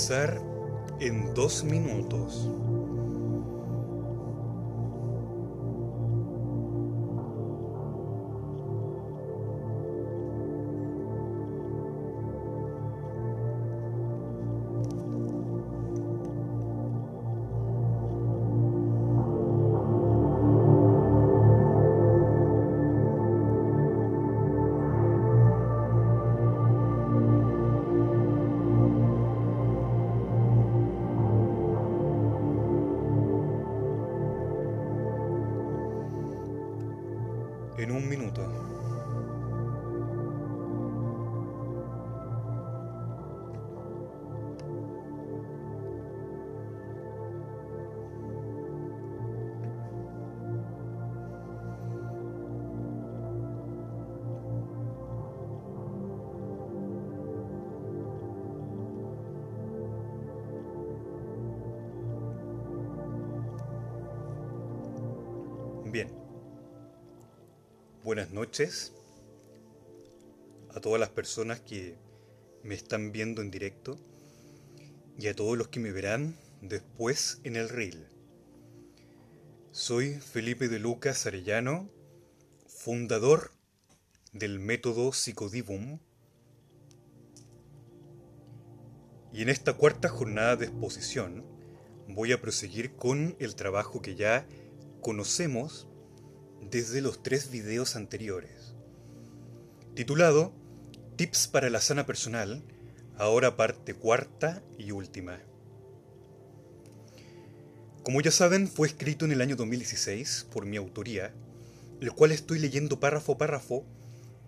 Empezar en dos minutos. Noches a todas las personas que me están viendo en directo y a todos los que me verán después en el reel. Soy Felipe de Lucas Arellano, fundador del método Psicodivum. Y en esta cuarta jornada de exposición voy a proseguir con el trabajo que ya conocemos desde los tres videos anteriores. Titulado Tips para la sana personal, ahora parte cuarta y última. Como ya saben, fue escrito en el año 2016 por mi autoría, el cual estoy leyendo párrafo a párrafo,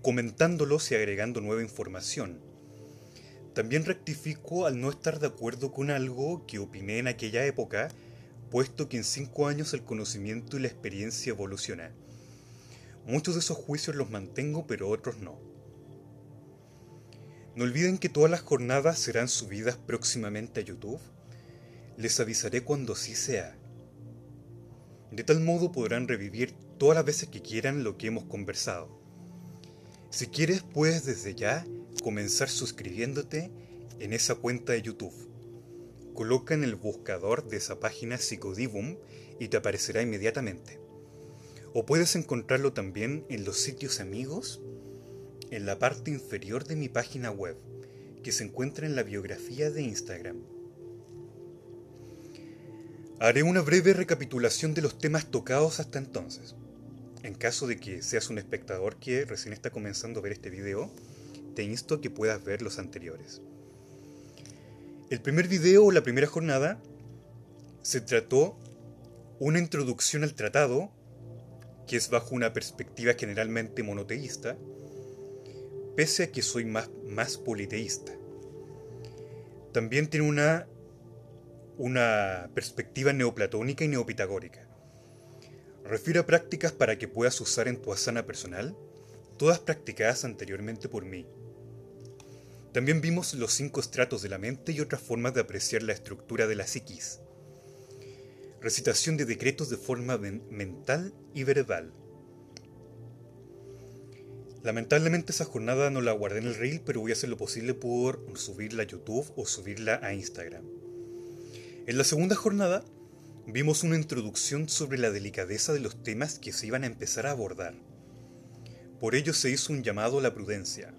comentándolos y agregando nueva información. También rectifico al no estar de acuerdo con algo que opiné en aquella época, puesto que en cinco años el conocimiento y la experiencia evolucionan. Muchos de esos juicios los mantengo, pero otros no. No olviden que todas las jornadas serán subidas próximamente a YouTube. Les avisaré cuando así sea. De tal modo podrán revivir todas las veces que quieran lo que hemos conversado. Si quieres, puedes desde ya comenzar suscribiéndote en esa cuenta de YouTube. Coloca en el buscador de esa página Psicodivum y te aparecerá inmediatamente. O puedes encontrarlo también en los sitios amigos, en la parte inferior de mi página web, que se encuentra en la biografía de Instagram. Haré una breve recapitulación de los temas tocados hasta entonces. En caso de que seas un espectador que recién está comenzando a ver este video, te insto a que puedas ver los anteriores. El primer video o la primera jornada se trató una introducción al tratado, que es bajo una perspectiva generalmente monoteísta, pese a que soy más, más politeísta. También tiene una, una perspectiva neoplatónica y neopitagórica. Refiere a prácticas para que puedas usar en tu asana personal, todas practicadas anteriormente por mí. También vimos los cinco estratos de la mente y otras formas de apreciar la estructura de la psiquis. Recitación de decretos de forma mental y verbal. Lamentablemente esa jornada no la guardé en el reel, pero voy a hacer lo posible por subirla a YouTube o subirla a Instagram. En la segunda jornada vimos una introducción sobre la delicadeza de los temas que se iban a empezar a abordar. Por ello se hizo un llamado a la prudencia.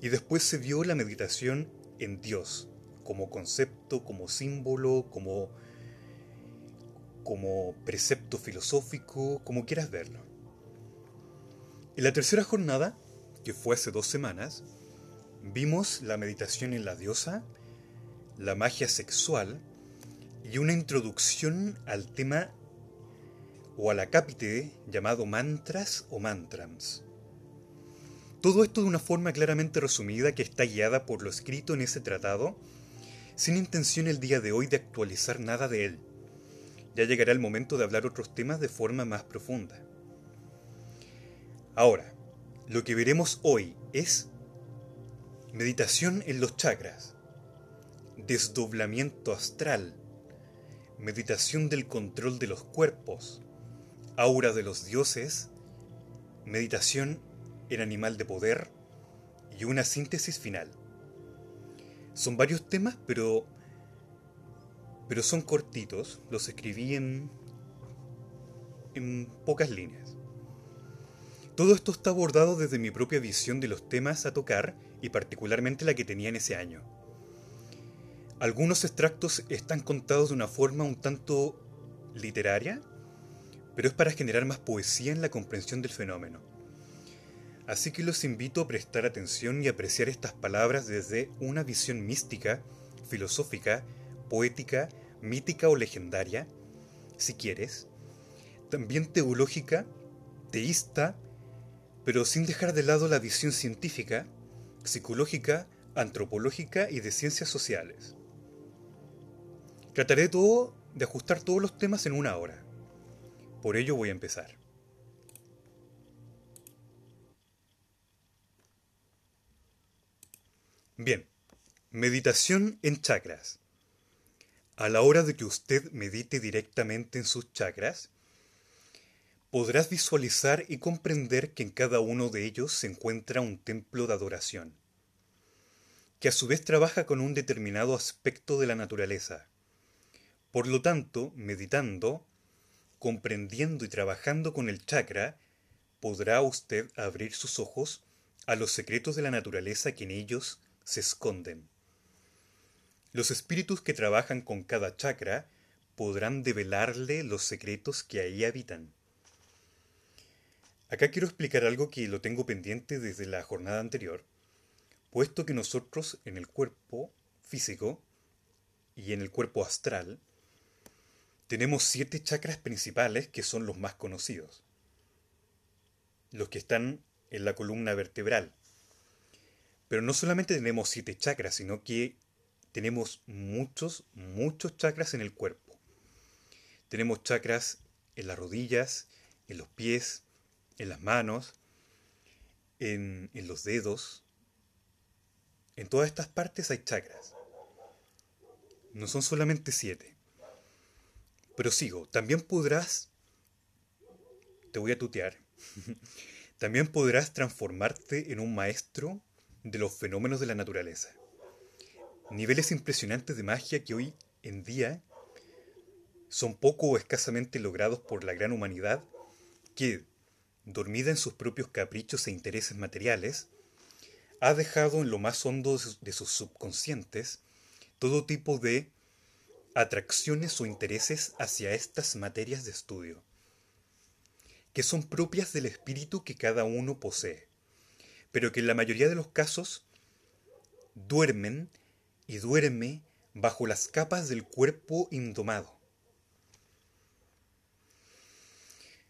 Y después se vio la meditación en Dios, como concepto, como símbolo, como, como precepto filosófico, como quieras verlo. En la tercera jornada, que fue hace dos semanas, vimos la meditación en la diosa, la magia sexual y una introducción al tema o al acápite llamado mantras o mantrams. Todo esto de una forma claramente resumida que está guiada por lo escrito en ese tratado, sin intención el día de hoy de actualizar nada de él. Ya llegará el momento de hablar otros temas de forma más profunda. Ahora, lo que veremos hoy es meditación en los chakras, desdoblamiento astral, meditación del control de los cuerpos, aura de los dioses, meditación en animal de poder y una síntesis final. Son varios temas, pero pero son cortitos, los escribí en en pocas líneas. Todo esto está abordado desde mi propia visión de los temas a tocar y particularmente la que tenía en ese año. Algunos extractos están contados de una forma un tanto literaria, pero es para generar más poesía en la comprensión del fenómeno. Así que los invito a prestar atención y apreciar estas palabras desde una visión mística, filosófica, poética, mítica o legendaria, si quieres, también teológica, teísta, pero sin dejar de lado la visión científica, psicológica, antropológica y de ciencias sociales. Trataré todo de ajustar todos los temas en una hora. Por ello voy a empezar. Bien, meditación en chakras. A la hora de que usted medite directamente en sus chakras, podrás visualizar y comprender que en cada uno de ellos se encuentra un templo de adoración, que a su vez trabaja con un determinado aspecto de la naturaleza. Por lo tanto, meditando, comprendiendo y trabajando con el chakra, podrá usted abrir sus ojos a los secretos de la naturaleza que en ellos se esconden. Los espíritus que trabajan con cada chakra podrán develarle los secretos que ahí habitan. Acá quiero explicar algo que lo tengo pendiente desde la jornada anterior, puesto que nosotros en el cuerpo físico y en el cuerpo astral tenemos siete chakras principales que son los más conocidos, los que están en la columna vertebral. Pero no solamente tenemos siete chakras, sino que tenemos muchos, muchos chakras en el cuerpo. Tenemos chakras en las rodillas, en los pies, en las manos, en, los dedos. En todas estas partes hay chakras. No son solamente siete. Pero sigo, también podrás, te voy a tutear, también podrás transformarte en un maestro de los fenómenos de la naturaleza. Niveles impresionantes de magia que hoy en día son poco o escasamente logrados por la gran humanidad que, dormida en sus propios caprichos e intereses materiales, ha dejado en lo más hondo de sus subconscientes todo tipo de atracciones o intereses hacia estas materias de estudio, que son propias del espíritu que cada uno posee, pero que en la mayoría de los casos duermen y duerme bajo las capas del cuerpo indomado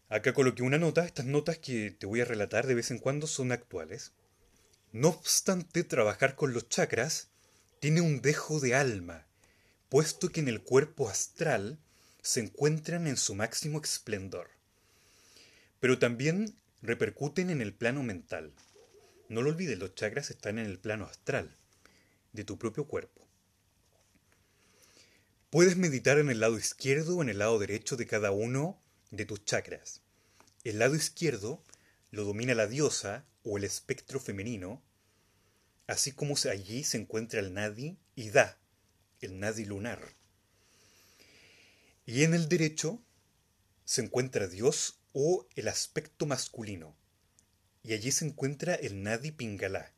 Acá coloqué una nota, estas notas que te voy a relatar de vez en cuando son actuales. No obstante, trabajar con los chakras tiene un dejo de alma, puesto que en el cuerpo astral se encuentran en su máximo esplendor. Pero también repercuten en el plano mental. No lo olvides, los chakras están en el plano astral, de tu propio cuerpo. Puedes meditar en el lado izquierdo o en el lado derecho de cada uno de tus chakras. El lado izquierdo lo domina la diosa o el espectro femenino, así como allí se encuentra el nadi y da, el nadi lunar. Y en el derecho se encuentra Dios o el aspecto masculino, y allí se encuentra el nadi pingala.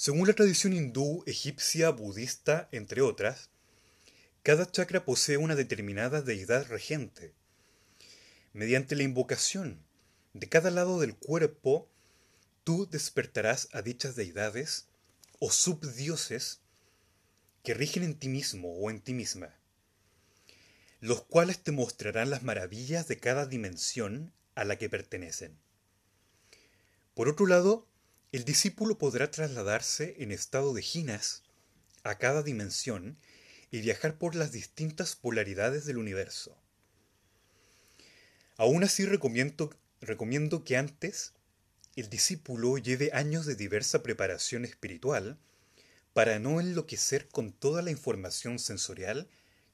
Según la tradición hindú, egipcia, budista, entre otras, cada chakra posee una determinada deidad regente. Mediante la invocación de cada lado del cuerpo, tú despertarás a dichas deidades o subdioses que rigen en ti mismo o en ti misma, los cuales te mostrarán las maravillas de cada dimensión a la que pertenecen. Por otro lado, el discípulo podrá trasladarse en estado de ginas a cada dimensión y viajar por las distintas polaridades del universo. Aún así recomiendo, recomiendo que antes el discípulo lleve años de diversa preparación espiritual para no enloquecer con toda la información sensorial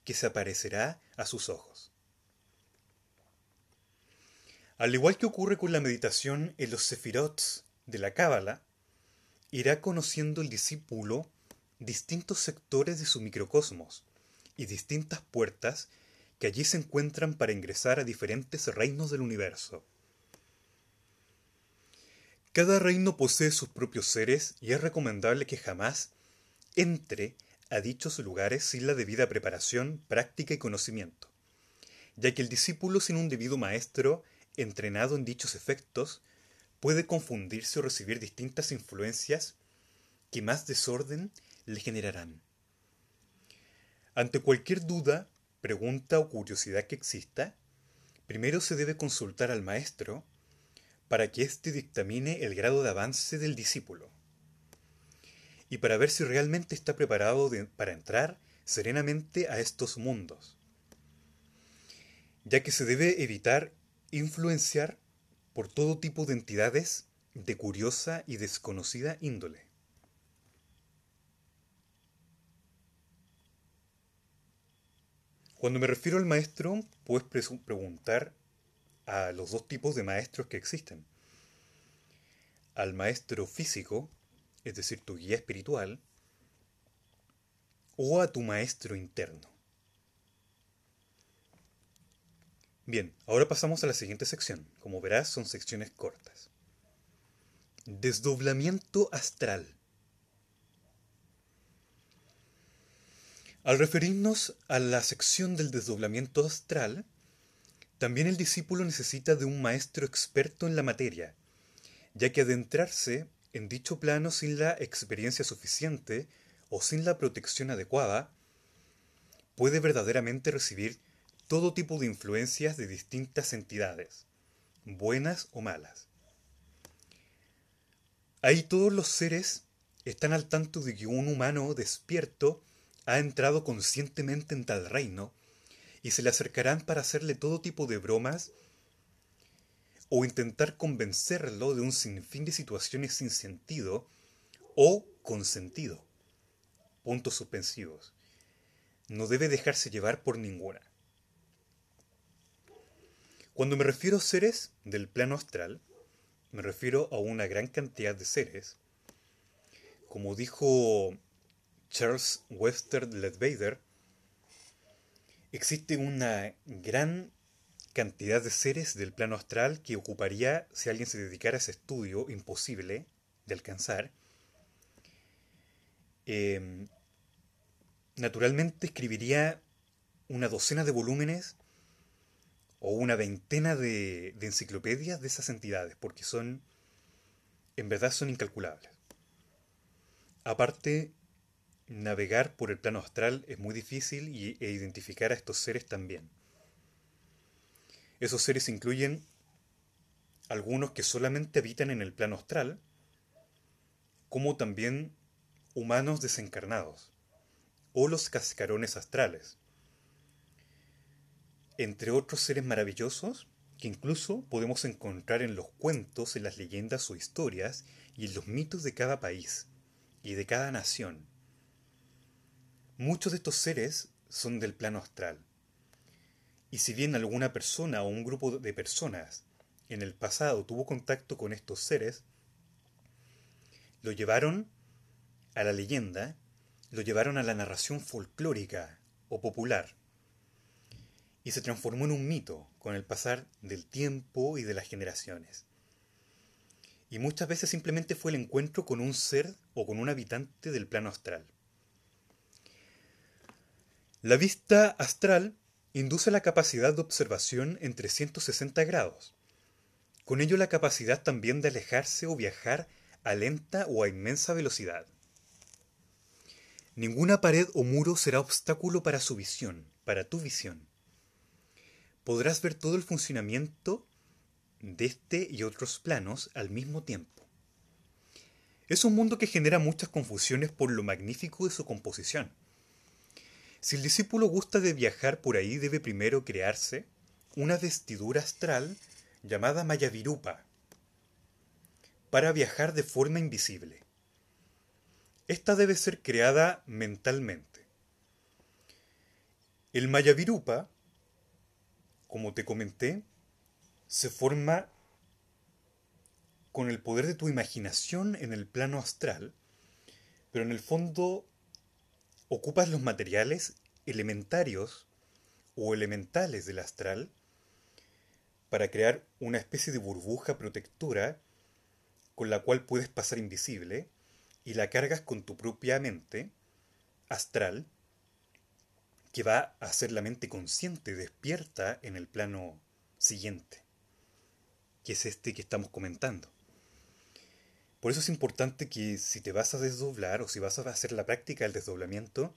que se aparecerá a sus ojos. Al igual que ocurre con la meditación en los sefirots de la Cábala, irá conociendo el discípulo distintos sectores de su microcosmos y distintas puertas que allí se encuentran para ingresar a diferentes reinos del universo. Cada reino posee sus propios seres y es recomendable que jamás entre a dichos lugares sin la debida preparación, práctica y conocimiento, ya que el discípulo sin un debido maestro entrenado en dichos efectos puede confundirse o recibir distintas influencias que más desorden le generarán. Ante cualquier duda, pregunta o curiosidad que exista, primero se debe consultar al maestro para que éste dictamine el grado de avance del discípulo y para ver si realmente está preparado para entrar serenamente a estos mundos, ya que se debe evitar influenciar por todo tipo de entidades de curiosa y desconocida índole. Cuando me refiero al maestro, puedes preguntar a los dos tipos de maestros que existen. Al maestro físico, es decir, tu guía espiritual, o a tu maestro interno. Bien, ahora pasamos a la siguiente sección. Como verás, son secciones cortas. Desdoblamiento astral. Al referirnos a la sección del desdoblamiento astral, también el discípulo necesita de un maestro experto en la materia, ya que adentrarse en dicho plano sin la experiencia suficiente o sin la protección adecuada, puede verdaderamente recibir todo tipo de influencias de distintas entidades, buenas o malas. Ahí todos los seres están al tanto de que un humano despierto ha entrado conscientemente en tal reino y se le acercarán para hacerle todo tipo de bromas o intentar convencerlo de un sinfín de situaciones sin sentido o con sentido. Puntos suspensivos. No debe dejarse llevar por ninguna. Cuando me refiero a seres del plano astral, me refiero a una gran cantidad de seres. Como dijo Charles Webster Leadbeater, existe una gran cantidad de seres del plano astral que ocuparía, si alguien se dedicara a ese estudio, imposible de alcanzar. Em, naturalmente escribiría una docena de volúmenes o una veintena de, enciclopedias de esas entidades, porque son, en verdad son incalculables. Aparte, navegar por el plano astral es muy difícil y, e identificar a estos seres también. Esos seres incluyen algunos que solamente habitan en el plano astral, como también humanos desencarnados, o los cascarones astrales, entre otros seres maravillosos que incluso podemos encontrar en los cuentos, en las leyendas o historias y en los mitos de cada país y de cada nación. Muchos de estos seres son del plano astral. Y si bien alguna persona o un grupo de personas en el pasado tuvo contacto con estos seres, lo llevaron a la leyenda, lo llevaron a la narración folclórica o popular, y se transformó en un mito con el pasar del tiempo y de las generaciones. Y muchas veces simplemente fue el encuentro con un ser o con un habitante del plano astral. La vista astral induce la capacidad de observación en 360 grados. Con ello la capacidad también de alejarse o viajar a lenta o a inmensa velocidad. Ninguna pared o muro será obstáculo para su visión, para tu visión. Podrás ver todo el funcionamiento de este y otros planos al mismo tiempo. Es un mundo que genera muchas confusiones por lo magnífico de su composición si el discípulo gusta de viajar por ahí, debe primero crearse una vestidura astral llamada Mayavirupa para viajar de forma invisible. Esta debe ser creada mentalmente. El Mayavirupa, como te comenté, se forma con el poder de tu imaginación en el plano astral, pero en el fondo ocupas los materiales elementarios o elementales del astral para crear una especie de burbuja protectora con la cual puedes pasar invisible y la cargas con tu propia mente astral que va a hacer la mente consciente, despierta en el plano siguiente, que es este que estamos comentando. Por eso es importante que si te vas a desdoblar o si vas a hacer la práctica del desdoblamiento,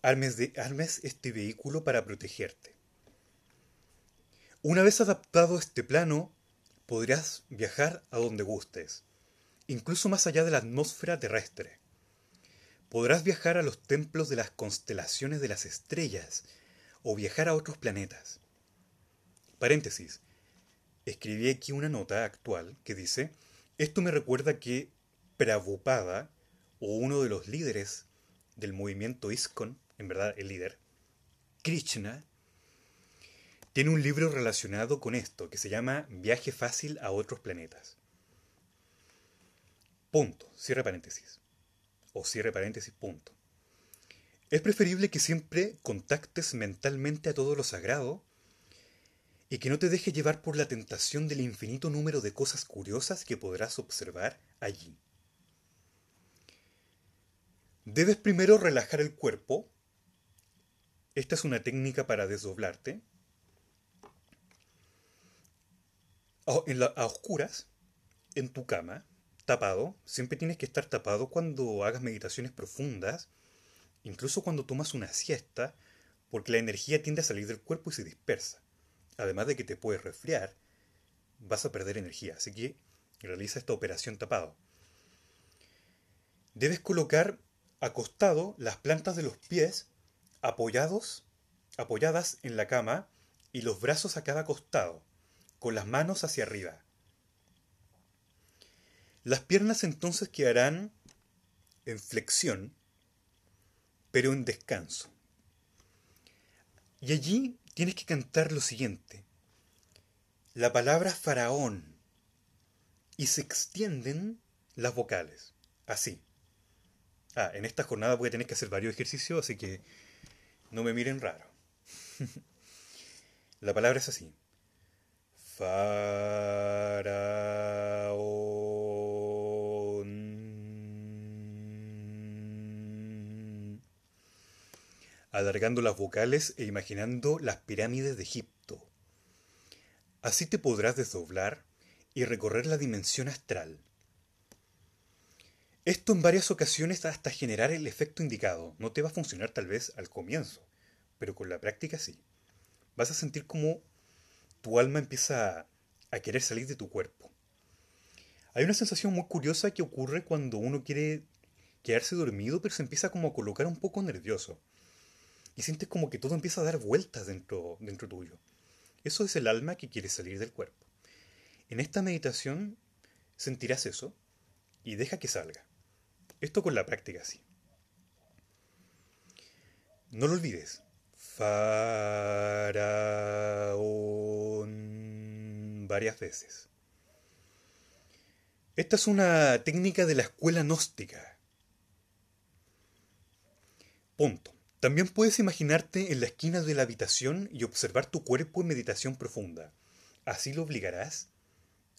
armes, de, armes este vehículo para protegerte. Una vez adaptado este plano, podrás viajar a donde gustes, incluso más allá de la atmósfera terrestre. Podrás viajar a los templos de las constelaciones de las estrellas o viajar a otros planetas. Paréntesis. Escribí aquí una nota actual que dice, esto me recuerda que Prabhupada, o uno de los líderes del movimiento ISKCON, en verdad el líder, Krishna, tiene un libro relacionado con esto que se llama Viaje fácil a otros planetas. Punto. Cierre paréntesis. O cierre paréntesis, punto. Es preferible que siempre contactes mentalmente a todo lo sagrado y que no te dejes llevar por la tentación del infinito número de cosas curiosas que podrás observar allí. Debes primero relajar el cuerpo. Esta es una técnica para desdoblarte. En a oscuras, en tu cama, tapado. Siempre tienes que estar tapado cuando hagas meditaciones profundas, incluso cuando tomas una siesta, porque la energía tiende a salir del cuerpo y se dispersa además de que te puedes resfriar, vas a perder energía. Así que realiza esta operación tapado. Debes colocar acostado las plantas de los pies apoyados, apoyadas en la cama y los brazos a cada costado, con las manos hacia arriba. Las piernas entonces quedarán en flexión, pero en descanso. Y allí tienes que cantar lo siguiente. La palabra faraón. Y se extienden las vocales. Así. Ah, en esta jornada voy a tener que hacer varios ejercicios, así que no me miren raro. La palabra es así. Faraón. Alargando las vocales e imaginando las pirámides de Egipto. Así te podrás desdoblar y recorrer la dimensión astral. Esto en varias ocasiones hasta generar el efecto indicado. No te va a funcionar tal vez al comienzo, pero con la práctica sí. Vas a sentir como tu alma empieza a, querer salir de tu cuerpo. Hay una sensación muy curiosa que ocurre cuando uno quiere quedarse dormido, pero se empieza como a colocar un poco nervioso y sientes como que todo empieza a dar vueltas dentro, dentro tuyo. Eso es el alma que quiere salir del cuerpo. En esta meditación sentirás eso y deja que salga. Esto con la práctica sí. No lo olvides. Faraón varias veces. Esta es una técnica de la escuela gnóstica. Punto. También puedes imaginarte en la esquina de la habitación y observar tu cuerpo en meditación profunda. Así lo obligarás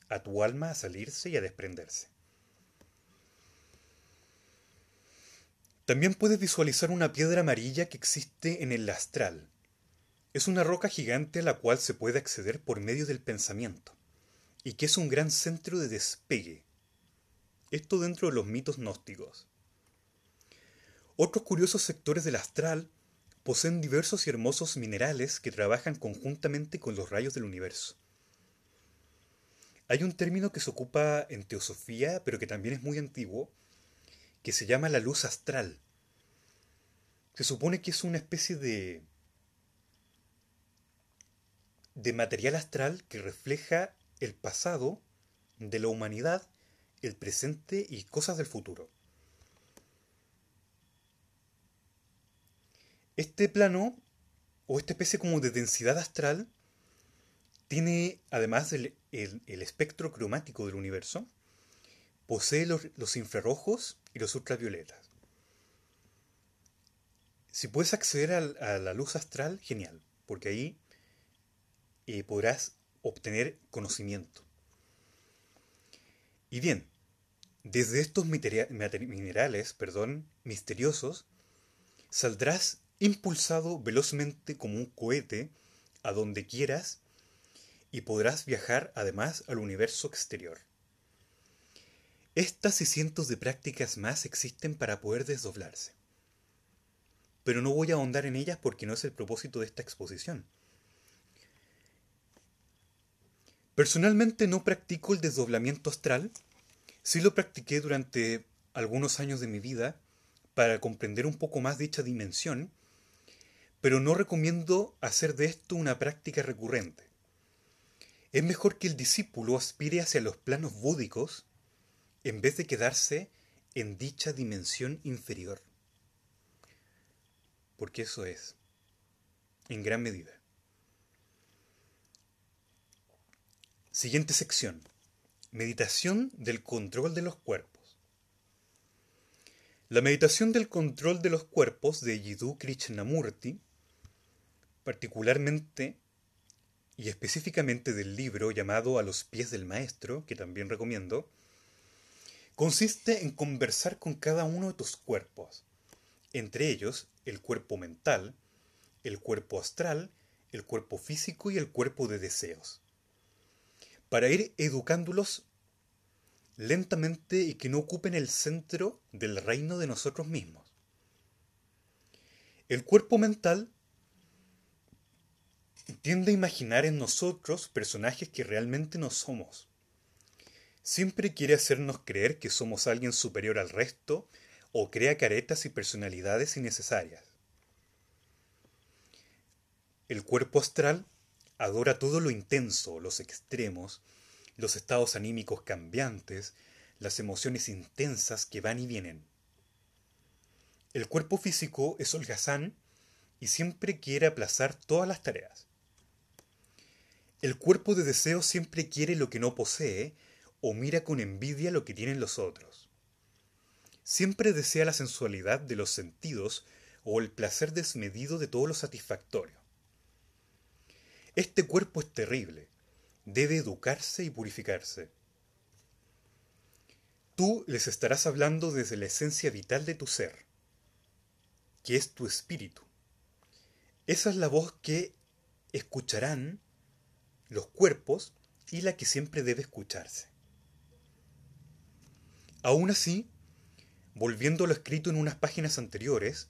a tu alma a salirse y a desprenderse. También puedes visualizar una piedra amarilla que existe en el astral. Es una roca gigante a la cual se puede acceder por medio del pensamiento, y que es un gran centro de despegue. Esto dentro de los mitos gnósticos. Otros curiosos sectores del astral poseen diversos y hermosos minerales que trabajan conjuntamente con los rayos del universo. Hay un término que se ocupa en teosofía, pero que también es muy antiguo, que se llama la luz astral. Se supone que es una especie de de material astral que refleja el pasado de la humanidad, el presente y cosas del futuro. Este plano, o esta especie como de densidad astral, tiene, además del el, espectro cromático del universo, posee los, los infrarrojos y los ultravioletas. Si puedes acceder a, la luz astral, genial, porque ahí eh, podrás obtener conocimiento. Y bien, desde estos minerales perdón, misteriosos, saldrás impulsado velozmente como un cohete a donde quieras y podrás viajar además al universo exterior. Estas y cientos de prácticas más existen para poder desdoblarse. Pero no voy a ahondar en ellas porque no es el propósito de esta exposición. Personalmente no practico el desdoblamiento astral, sí lo practiqué durante algunos años de mi vida para comprender un poco más dicha dimensión, pero no recomiendo hacer de esto una práctica recurrente. Es mejor que el discípulo aspire hacia los planos búdicos en vez de quedarse en dicha dimensión inferior. Porque eso es, en gran medida. Siguiente sección. Meditación del control de los cuerpos. La meditación del control de los cuerpos de Yiddu Krishnamurti, particularmente y específicamente del libro llamado A los pies del maestro, que también recomiendo, consiste en conversar con cada uno de tus cuerpos, entre ellos el cuerpo mental, el cuerpo astral, el cuerpo físico y el cuerpo de deseos para ir educándolos lentamente y que no ocupen el centro del reino de nosotros mismos. El cuerpo mental tiende a imaginar en nosotros personajes que realmente no somos. Siempre quiere hacernos creer que somos alguien superior al resto o crea caretas y personalidades innecesarias. El cuerpo astral adora todo lo intenso, los extremos, los estados anímicos cambiantes, las emociones intensas que van y vienen. El cuerpo físico es holgazán y siempre quiere aplazar todas las tareas. El cuerpo de deseo siempre quiere lo que no posee o mira con envidia lo que tienen los otros. Siempre desea la sensualidad de los sentidos o el placer desmedido de todo lo satisfactorio. Este cuerpo es terrible, debe educarse y purificarse. Tú les estarás hablando desde la esencia vital de tu ser, que es tu espíritu. Esa es la voz que escucharán los cuerpos y la que siempre debe escucharse. Aún así, volviendo a lo escrito en unas páginas anteriores,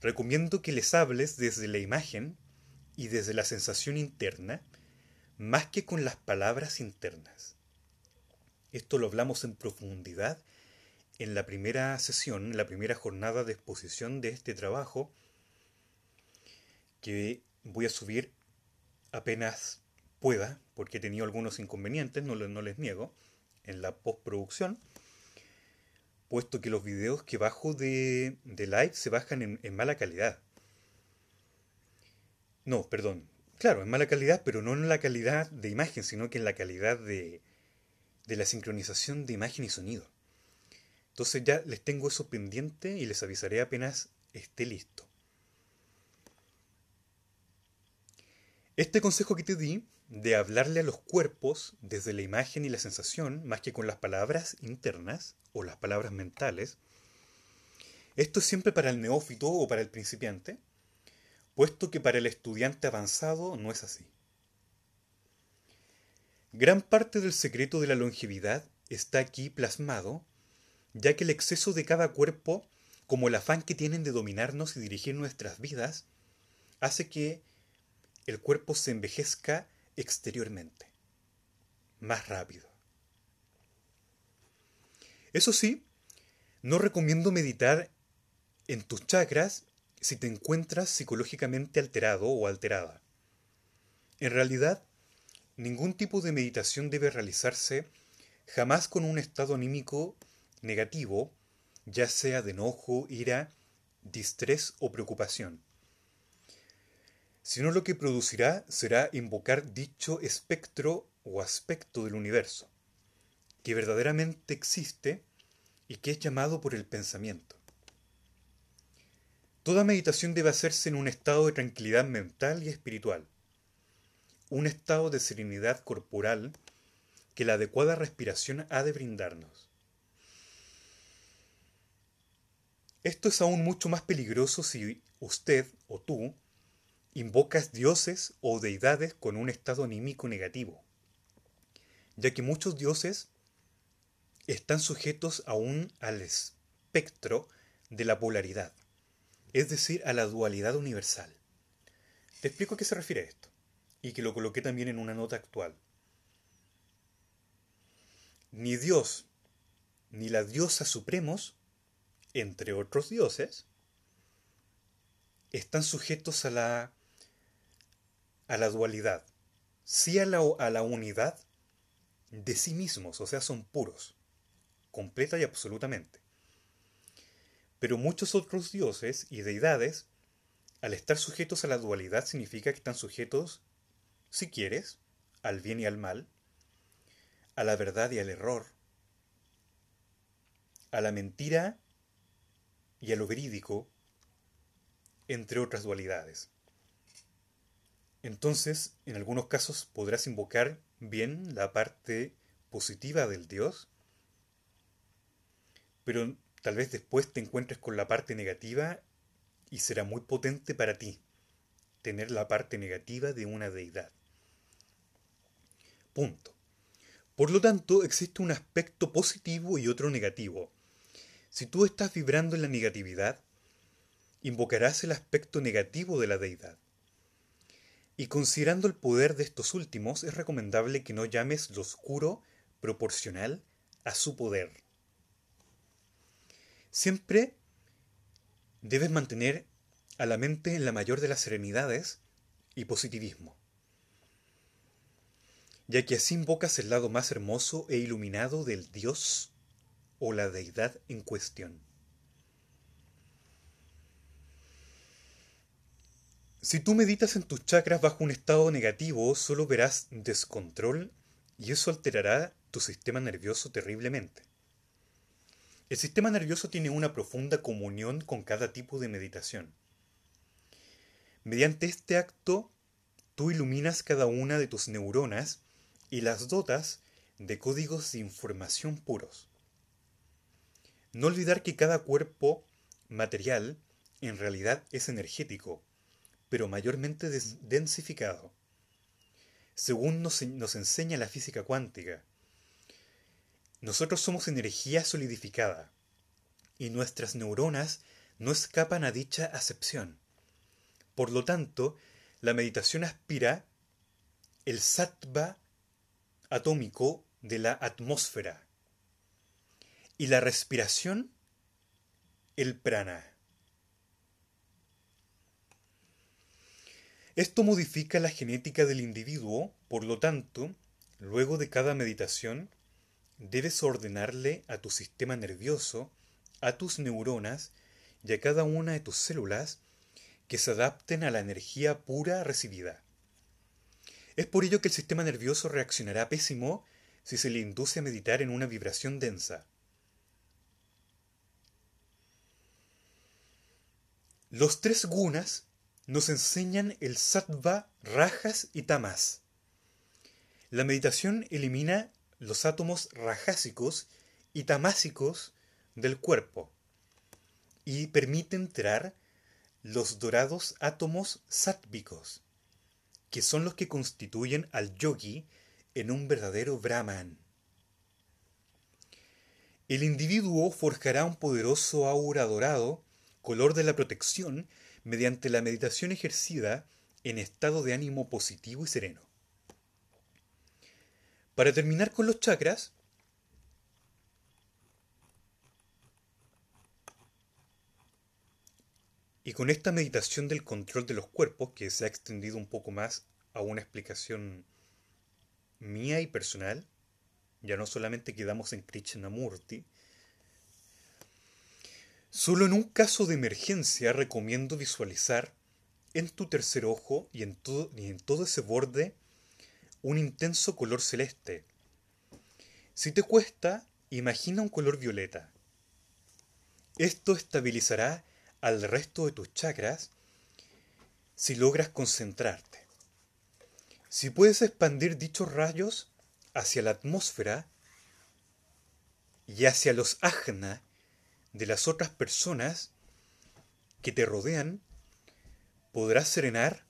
recomiendo que les hables desde la imagen y desde la sensación interna, más que con las palabras internas. Esto lo hablamos en profundidad en la primera sesión, en la primera jornada de exposición de este trabajo, que voy a subir apenas pueda, porque he tenido algunos inconvenientes, no, les niego, en la postproducción, puesto que los videos que bajo de, de live se bajan en mala calidad. No, perdón. Claro, en mala calidad, pero no en la calidad de imagen, sino que en la calidad de, de la sincronización de imagen y sonido. Entonces ya les tengo eso pendiente y les avisaré apenas esté listo. Este consejo que te di de hablarle a los cuerpos desde la imagen y la sensación, más que con las palabras internas o las palabras mentales, esto es siempre para el neófito o para el principiante, puesto que para el estudiante avanzado no es así. Gran parte del secreto de la longevidad está aquí plasmado, ya que el exceso de cada cuerpo, como el afán que tienen de dominarnos y dirigir nuestras vidas, hace que el cuerpo se envejezca exteriormente, más rápido. Eso sí, no recomiendo meditar en tus chakras si te encuentras psicológicamente alterado o alterada. En realidad, ningún tipo de meditación debe realizarse jamás con un estado anímico negativo, ya sea de enojo, ira, distrés o preocupación. Sino lo que producirá será invocar dicho espectro o aspecto del universo, que verdaderamente existe y que es llamado por el pensamiento. Toda meditación debe hacerse en un estado de tranquilidad mental y espiritual, un estado de serenidad corporal que la adecuada respiración ha de brindarnos. Esto es aún mucho más peligroso si usted o tú invocas dioses o deidades con un estado anímico negativo, ya que muchos dioses están sujetos aún al espectro de la polaridad, es decir, a la dualidad universal. Te explico a qué se refiere esto, y que lo coloqué también en una nota actual. Ni Dios ni la diosa supremos, entre otros dioses, están sujetos a la, a la dualidad, sí a la, a la unidad de sí mismos, o sea, son puros, completa y absolutamente. Pero muchos otros dioses y deidades, al estar sujetos a la dualidad, significa que están sujetos, si quieres, al bien y al mal, a la verdad y al error, a la mentira y a lo verídico, entre otras dualidades. Entonces, en algunos casos podrás invocar bien la parte positiva del Dios, pero tal vez después te encuentres con la parte negativa y será muy potente para ti tener la parte negativa de una deidad. Punto. Por lo tanto, existe un aspecto positivo y otro negativo. Si tú estás vibrando en la negatividad, invocarás el aspecto negativo de la deidad. Y considerando el poder de estos últimos, es recomendable que no llames lo oscuro proporcional a su poder. Siempre debes mantener a la mente en la mayor de las serenidades y positivismo, ya que así invocas el lado más hermoso e iluminado del Dios o la deidad en cuestión. Si tú meditas en tus chakras bajo un estado negativo, solo verás descontrol y eso alterará tu sistema nervioso terriblemente. El sistema nervioso tiene una profunda comunión con cada tipo de meditación. Mediante este acto, tú iluminas cada una de tus neuronas y las dotas de códigos de información puros. No olvidar que cada cuerpo material en realidad es energético pero mayormente densificado. Según nos, nos enseña la física cuántica, nosotros somos energía solidificada y nuestras neuronas no escapan a dicha acepción. Por lo tanto, la meditación aspira el sattva atómico de la atmósfera y la respiración el prana. Esto modifica la genética del individuo, por lo tanto, luego de cada meditación, debes ordenarle a tu sistema nervioso, a tus neuronas y a cada una de tus células que se adapten a la energía pura recibida. Es por ello que el sistema nervioso reaccionará pésimo si se le induce a meditar en una vibración densa. Los tres gunas nos enseñan el sattva, rajas y tamas. La meditación elimina los átomos rajásicos y tamásicos del cuerpo y permite entrar los dorados átomos sáttvicos, que son los que constituyen al yogi en un verdadero brahman. El individuo forjará un poderoso aura dorado, color de la protección, mediante la meditación ejercida en estado de ánimo positivo y sereno. Para terminar con los chakras, y con esta meditación del control de los cuerpos, que se ha extendido un poco más a una explicación mía y personal, ya no solamente quedamos en Krishnamurti, Solo en un caso de emergencia recomiendo visualizar en tu tercer ojo y en, todo, en todo ese borde un intenso color celeste. Si te cuesta, imagina un color violeta. Esto estabilizará al resto de tus chakras si logras concentrarte. Si puedes expandir dichos rayos hacia la atmósfera y hacia los ajna de las otras personas que te rodean, podrás serenar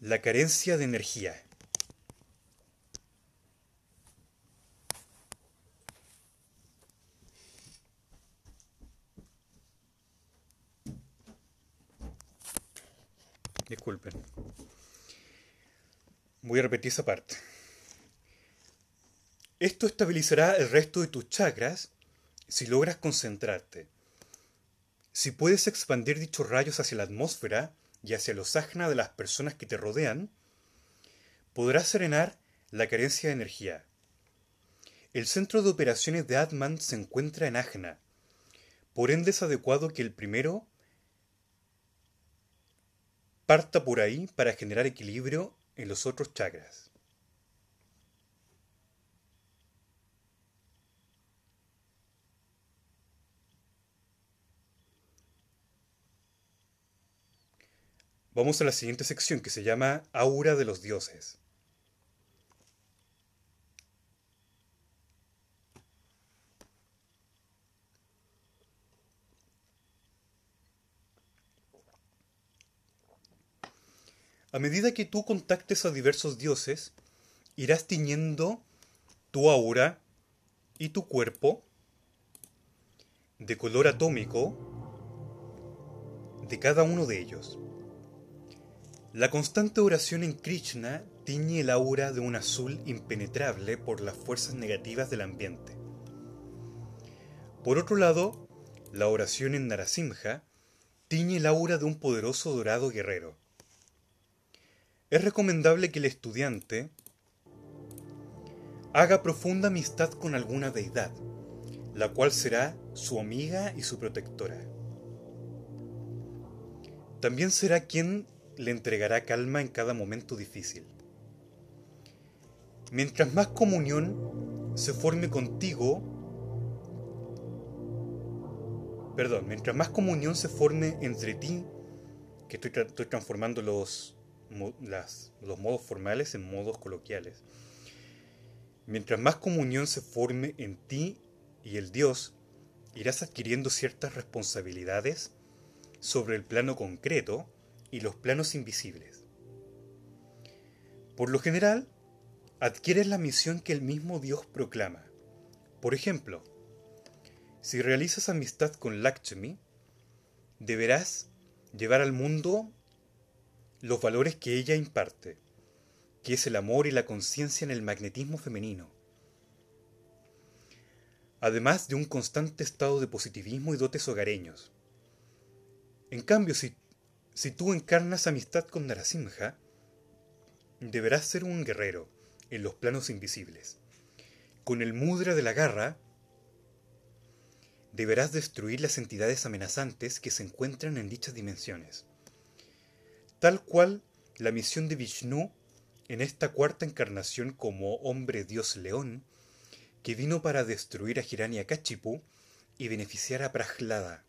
la carencia de energía. Disculpen. Voy a repetir esa parte. Esto estabilizará el resto de tus chakras si logras concentrarte. Si puedes expandir dichos rayos hacia la atmósfera y hacia los ajna de las personas que te rodean, podrás serenar la carencia de energía. El centro de operaciones de Atman se encuentra en Ajna. Por ende es adecuado que el primero parta por ahí para generar equilibrio en los otros chakras. Vamos a la siguiente sección que se llama Aura de los Dioses. A medida que tú contactes a diversos dioses, irás tiñendo tu aura y tu cuerpo de color atómico de cada uno de ellos. La constante oración en Krishna tiñe el aura de un azul impenetrable por las fuerzas negativas del ambiente. Por otro lado, la oración en Narasimha tiñe el aura de un poderoso dorado guerrero. Es recomendable que el estudiante haga profunda amistad con alguna deidad, la cual será su amiga y su protectora. También será quien le entregará calma en cada momento difícil. Mientras más comunión se forme contigo, perdón, mientras más comunión se forme entre ti, que estoy, transformando los, los modos formales en modos coloquiales, mientras más comunión se forme en ti y el Dios, irás adquiriendo ciertas responsabilidades sobre el plano concreto y los planos invisibles. Por lo general, adquieres la misión que el mismo Dios proclama. Por ejemplo, si realizas amistad con Lakshmi, deberás llevar al mundo los valores que ella imparte, que es el amor y la conciencia en el magnetismo femenino, además de un constante estado de positivismo y dotes hogareños. En cambio, si si tú encarnas amistad con Narasimha, deberás ser un guerrero en los planos invisibles. Con el mudra de la garra, deberás destruir las entidades amenazantes que se encuentran en dichas dimensiones. Tal cual la misión de Vishnu en esta cuarta encarnación como hombre dios león, que vino para destruir a Hiranyakashipu y beneficiar a Prahlada,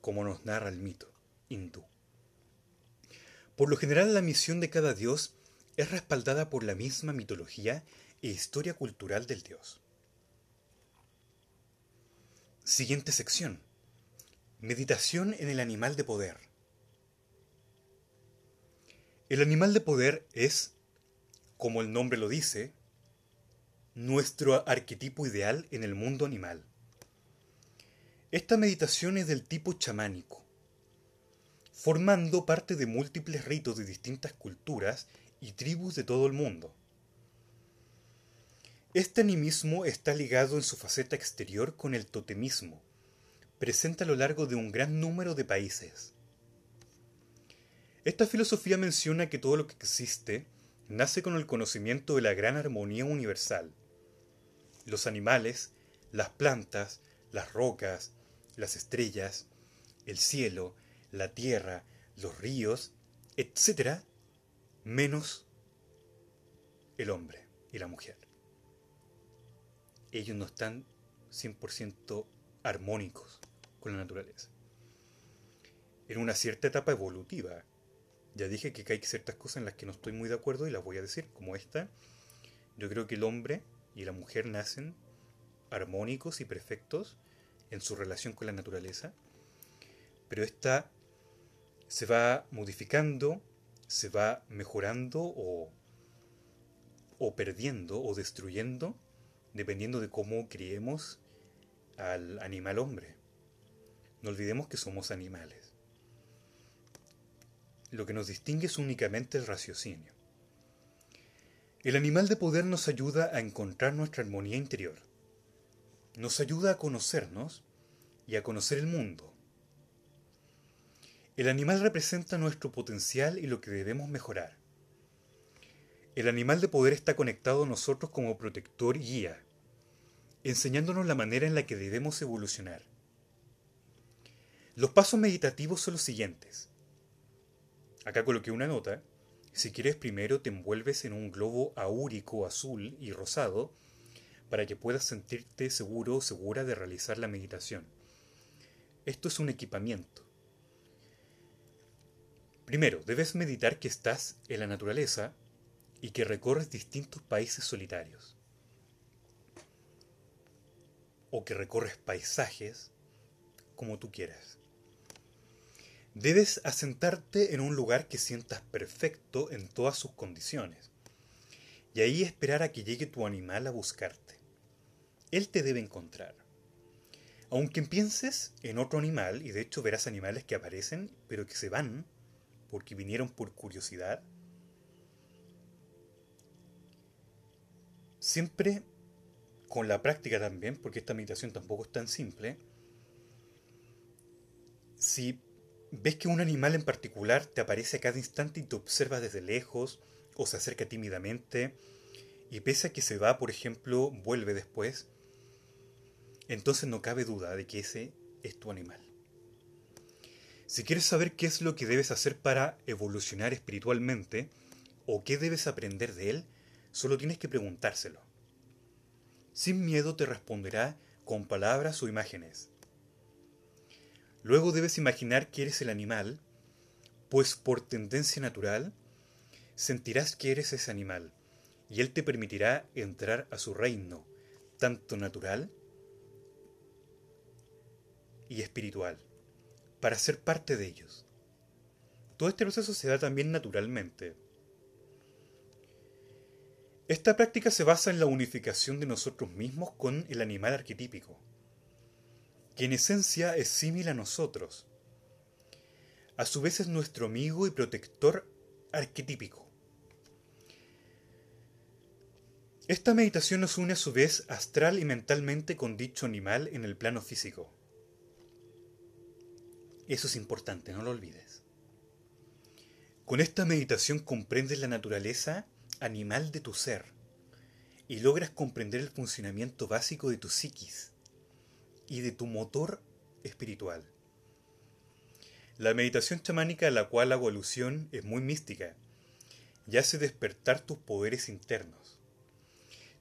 como nos narra el mito hindú. Por lo general la misión de cada dios es respaldada por la misma mitología e historia cultural del dios. Siguiente sección. Meditación en el animal de poder. El animal de poder es, como el nombre lo dice, nuestro arquetipo ideal en el mundo animal. Esta meditación es del tipo chamánico formando parte de múltiples ritos de distintas culturas y tribus de todo el mundo. Este animismo está ligado en su faceta exterior con el totemismo, presente a lo largo de un gran número de países. Esta filosofía menciona que todo lo que existe nace con el conocimiento de la gran armonía universal. Los animales, las plantas, las rocas, las estrellas, el cielo, la tierra, los ríos, etc., menos el hombre y la mujer. Ellos no están 100% armónicos con la naturaleza. en una cierta etapa evolutiva. Ya dije que hay ciertas cosas en las que no estoy muy de acuerdo y las voy a decir, como esta. Yo creo que el hombre y la mujer nacen armónicos y perfectos en su relación con la naturaleza, pero esta se va modificando, se va mejorando o, o perdiendo o destruyendo dependiendo de cómo criemos al animal hombre. No olvidemos que somos animales. Lo que nos distingue es únicamente el raciocinio. El animal de poder nos ayuda a encontrar nuestra armonía interior. Nos ayuda a conocernos y a conocer el mundo. El animal representa nuestro potencial y lo que debemos mejorar. El animal de poder está conectado a nosotros como protector y guía, enseñándonos la manera en la que debemos evolucionar. Los pasos meditativos son los siguientes. Acá coloqué una nota. Si quieres primero te envuelves en un globo aúrico azul y rosado para que puedas sentirte seguro o segura de realizar la meditación. Esto es un equipamiento. Primero, debes meditar que estás en la naturaleza y que recorres distintos países solitarios. O que recorres paisajes como tú quieras. Debes asentarte en un lugar que sientas perfecto en todas sus condiciones. Y ahí esperar a que llegue tu animal a buscarte. Él te debe encontrar. Aunque pienses en otro animal, y de hecho verás animales que aparecen, pero que se van, porque vinieron por curiosidad, siempre con la práctica también, porque esta meditación tampoco es tan simple, si ves que un animal en particular te aparece a cada instante y te observa desde lejos o se acerca tímidamente y pese a que se va, por ejemplo, vuelve después, entonces no cabe duda de que ese es tu animal. Si quieres saber qué es lo que debes hacer para evolucionar espiritualmente o qué debes aprender de él, solo tienes que preguntárselo. Sin miedo te responderá con palabras o imágenes. Luego debes imaginar que eres el animal, pues por tendencia natural sentirás que eres ese animal, y él te permitirá entrar a su reino, tanto natural y espiritual, para ser parte de ellos. Todo este proceso se da también naturalmente. Esta práctica se basa en la unificación de nosotros mismos con el animal arquetípico que en esencia es similar a nosotros. A su vez es nuestro amigo y protector arquetípico. Esta meditación nos une a su vez astral y mentalmente con dicho animal en el plano físico. Eso es importante, no lo olvides. Con esta meditación comprendes la naturaleza animal de tu ser y logras comprender el funcionamiento básico de tu psiquis y de tu motor espiritual. La meditación chamánica a la cual hago alusión es muy mística y hace despertar tus poderes internos.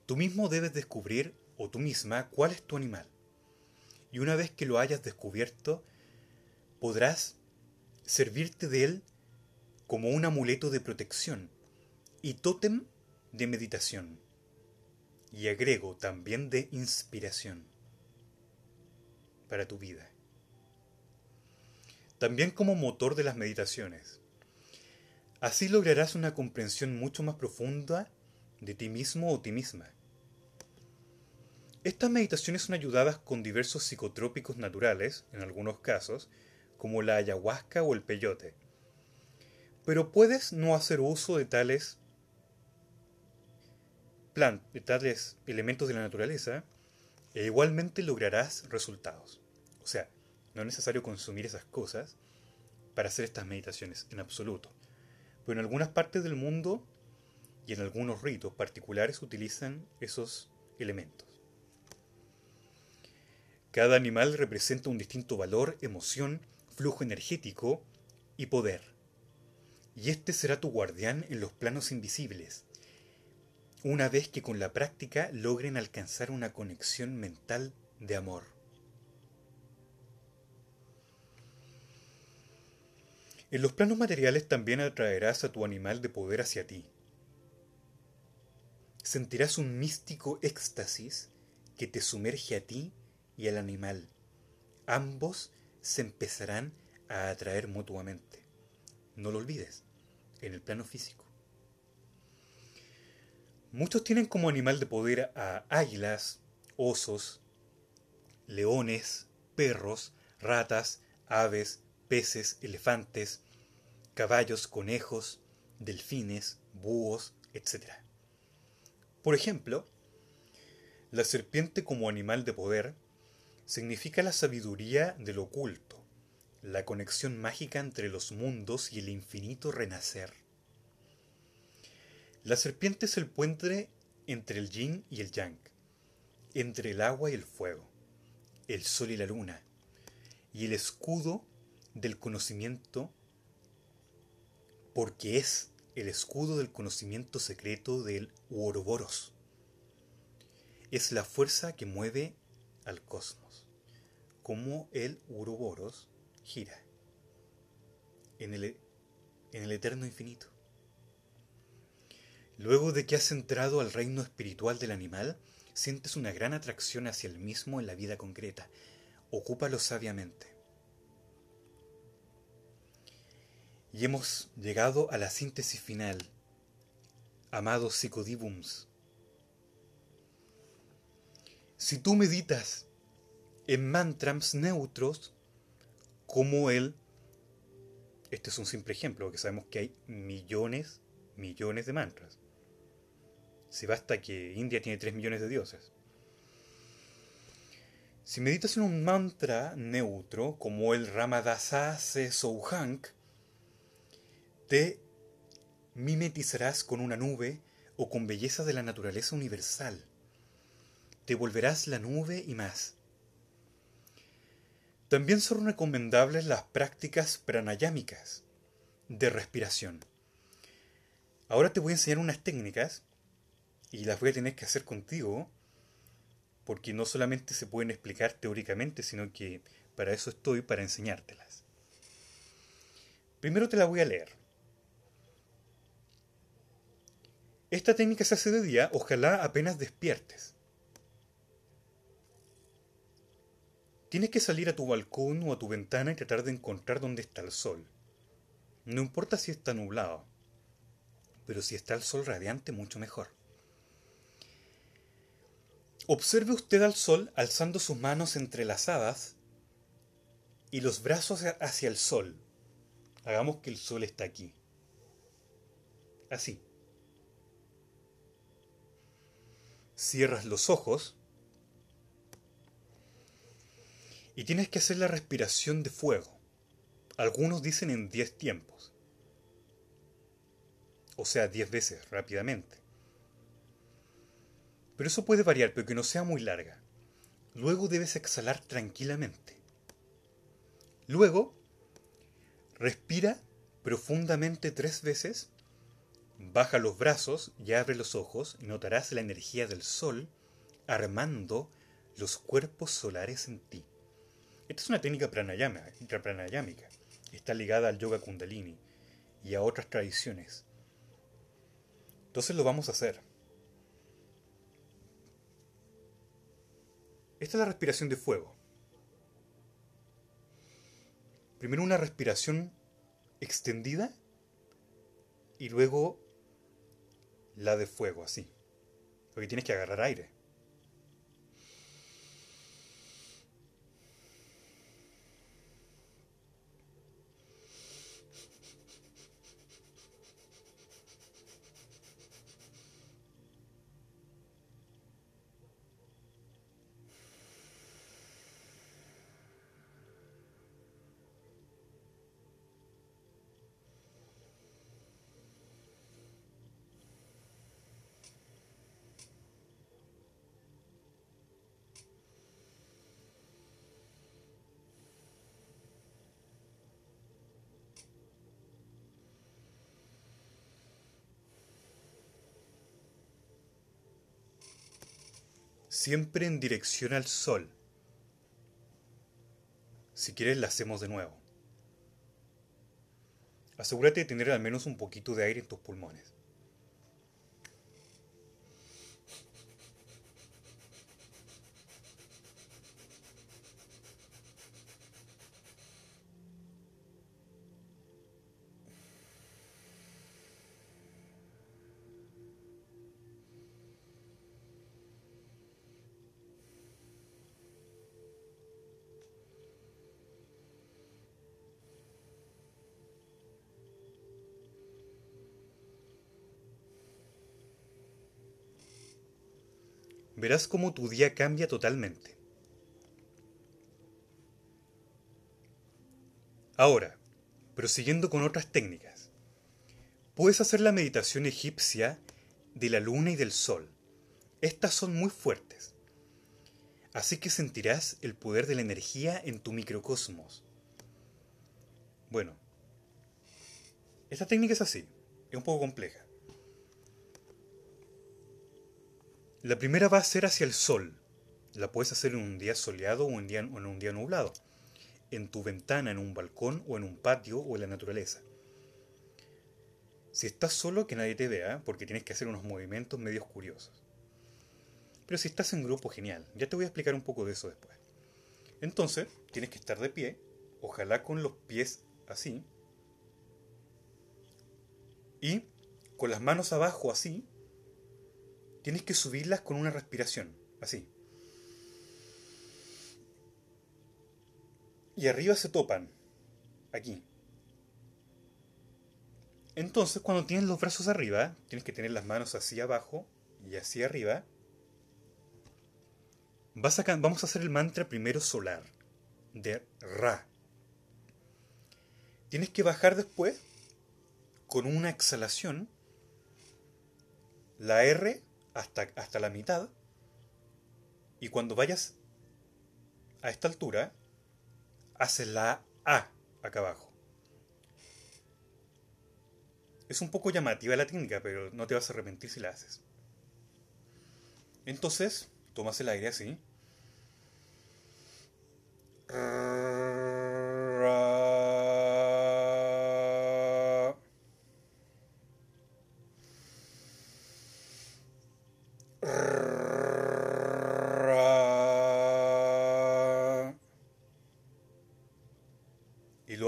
Tú mismo debes descubrir, o tú misma, cuál es tu animal. Y una vez que lo hayas descubierto, podrás servirte de él como un amuleto de protección y tótem de meditación. Y agrego también de inspiración para tu vida. También como motor de las meditaciones. Así lograrás una comprensión mucho más profunda de ti mismo o ti misma. Estas meditaciones son ayudadas con diversos psicotrópicos naturales, en algunos casos, como la ayahuasca o el peyote. Pero puedes no hacer uso de tales, de tales elementos de la naturaleza e igualmente lograrás resultados. O sea, no es necesario consumir esas cosas para hacer estas meditaciones, en absoluto. Pero en algunas partes del mundo y en algunos ritos particulares utilizan esos elementos. Cada animal representa un distinto valor, emoción, flujo energético y poder. Y este será tu guardián en los planos invisibles, una vez que con la práctica logren alcanzar una conexión mental de amor. En los planos materiales también atraerás a tu animal de poder hacia ti. Sentirás un místico éxtasis que te sumerge a ti y al animal. Ambos se empezarán a atraer mutuamente. No lo olvides, en el plano físico. Muchos tienen como animal de poder a águilas, osos, leones, perros, ratas, aves, peces, elefantes, caballos, conejos, delfines, búhos, etc. Por ejemplo, la serpiente como animal de poder significa la sabiduría del oculto, la conexión mágica entre los mundos y el infinito renacer. La serpiente es el puente entre el yin y el yang, entre el agua y el fuego, el sol y la luna, y el escudo del conocimiento, porque es el escudo del conocimiento secreto del Ouroboros. Es la fuerza que mueve al cosmos, como el Ouroboros gira en el, en el eterno infinito. Luego de que has entrado al reino espiritual del animal, sientes una gran atracción hacia el mismo en la vida concreta. Ocúpalo sabiamente. Y hemos llegado a la síntesis final, amados psicodibums. Si tú meditas en mantras neutros, como el, este es un simple ejemplo, porque sabemos que hay millones, millones de mantras. Si basta que India tiene 3 millones de dioses. Si meditas en un mantra neutro, como el Ramadasa Se Souhank, te mimetizarás con una nube o con belleza de la naturaleza universal. Te volverás la nube y más. También son recomendables las prácticas pranayámicas de respiración. Ahora te voy a enseñar unas técnicas y las voy a tener que hacer contigo, porque no solamente se pueden explicar teóricamente, sino que para eso estoy, para enseñártelas. Primero te la voy a leer. Esta técnica se hace de día, ojalá apenas despiertes. Tienes que salir a tu balcón o a tu ventana y tratar de encontrar dónde está el sol. No importa si está nublado, pero si está el sol radiante, mucho mejor. Observe usted al sol alzando sus manos entrelazadas y los brazos hacia el sol. Hagamos que el sol está aquí. Así. Cierras los ojos y tienes que hacer la respiración de fuego. Algunos dicen en 10 tiempos. O sea, 10 veces rápidamente. Pero eso puede variar, pero que no sea muy larga. Luego debes exhalar tranquilamente. Luego, respira profundamente tres veces, baja los brazos y abre los ojos y notarás la energía del sol armando los cuerpos solares en ti. Esta es una técnica pranayámica. Está ligada al yoga kundalini y a otras tradiciones. Entonces lo vamos a hacer. Esta es la respiración de fuego. Primero una respiración extendida y luego la de fuego, así. Porque tienes que agarrar aire. Siempre en dirección al sol. Si quieres, la hacemos de nuevo. asegúrate de tener al menos un poquito de aire en tus pulmones. Verás cómo tu día cambia totalmente. Ahora, prosiguiendo con otras técnicas, puedes hacer la meditación egipcia de la luna y del sol. Estas son muy fuertes. Así que sentirás el poder de la energía en tu microcosmos. Bueno, esta técnica es así, es un poco compleja. La primera va a ser hacia el sol. La puedes hacer en un día soleado o en, un día nublado. En tu ventana, en un balcón o en un patio o en la naturaleza. Si estás solo, que nadie te vea, porque tienes que hacer unos movimientos medios curiosos. Pero si estás en grupo, genial. Ya te voy a explicar un poco de eso después. Entonces, tienes que estar de pie, ojalá con los pies así, y con las manos abajo así, tienes que subirlas con una respiración, así. Y arriba se topan, aquí. Entonces, cuando tienes los brazos arriba, tienes que tener las manos así abajo y así arriba. Vas a, vamos a hacer el mantra primero solar, de Ra. Tienes que bajar después, con una exhalación, la R hasta, hasta la mitad. Y cuando vayas a esta altura, haces la A acá abajo. Es un poco llamativa la técnica, pero no te vas a arrepentir si la haces. Entonces, tomas el aire así.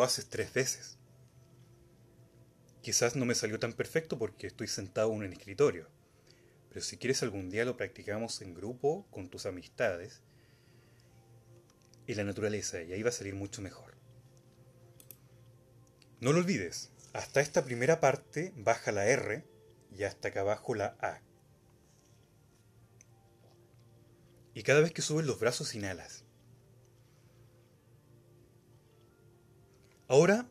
Haces tres veces. Quizás no me salió tan perfecto porque estoy sentado en un escritorio, pero si quieres algún día lo practicamos en grupo, con tus amistades, y la naturaleza, y ahí va a salir mucho mejor. No lo olvides, hasta esta primera parte baja la R y hasta acá abajo la A. Y cada vez que subes los brazos inhalas. Ahora,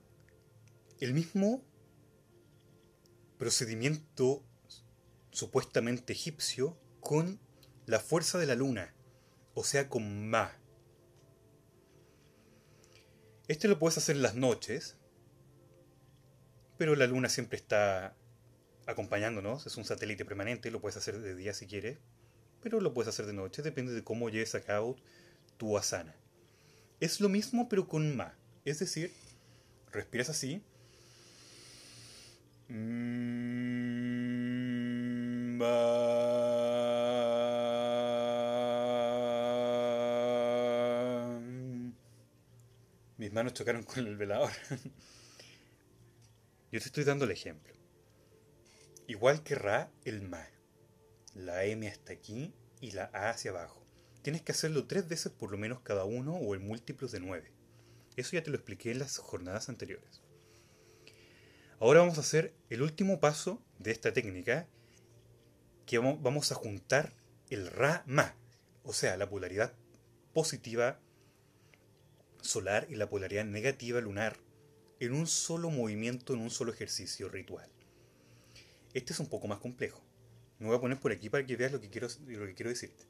el mismo procedimiento supuestamente egipcio con la fuerza de la luna, o sea, con Ma. Este lo puedes hacer en las noches, pero la luna siempre está acompañándonos, es un satélite permanente, lo puedes hacer de día si quieres, pero lo puedes hacer de noche, depende de cómo lleves a cabo tu asana. Es lo mismo pero con Ma, es decir, respiras así. Mm, Mis manos chocaron con el velador. Yo te estoy dando el ejemplo. Igual que Ra, el Ma. La M hasta aquí y la A hacia abajo. Tienes que hacerlo tres veces por lo menos cada uno o en múltiplos de nueve. Eso ya te lo expliqué en las jornadas anteriores. Ahora vamos a hacer el último paso de esta técnica, que vamos a juntar el Ra-Ma, o sea, la polaridad positiva solar y la polaridad negativa lunar, en un solo movimiento, en un solo ejercicio ritual. Este es un poco más complejo. Me voy a poner por aquí para que veas lo que quiero, lo que quiero decirte.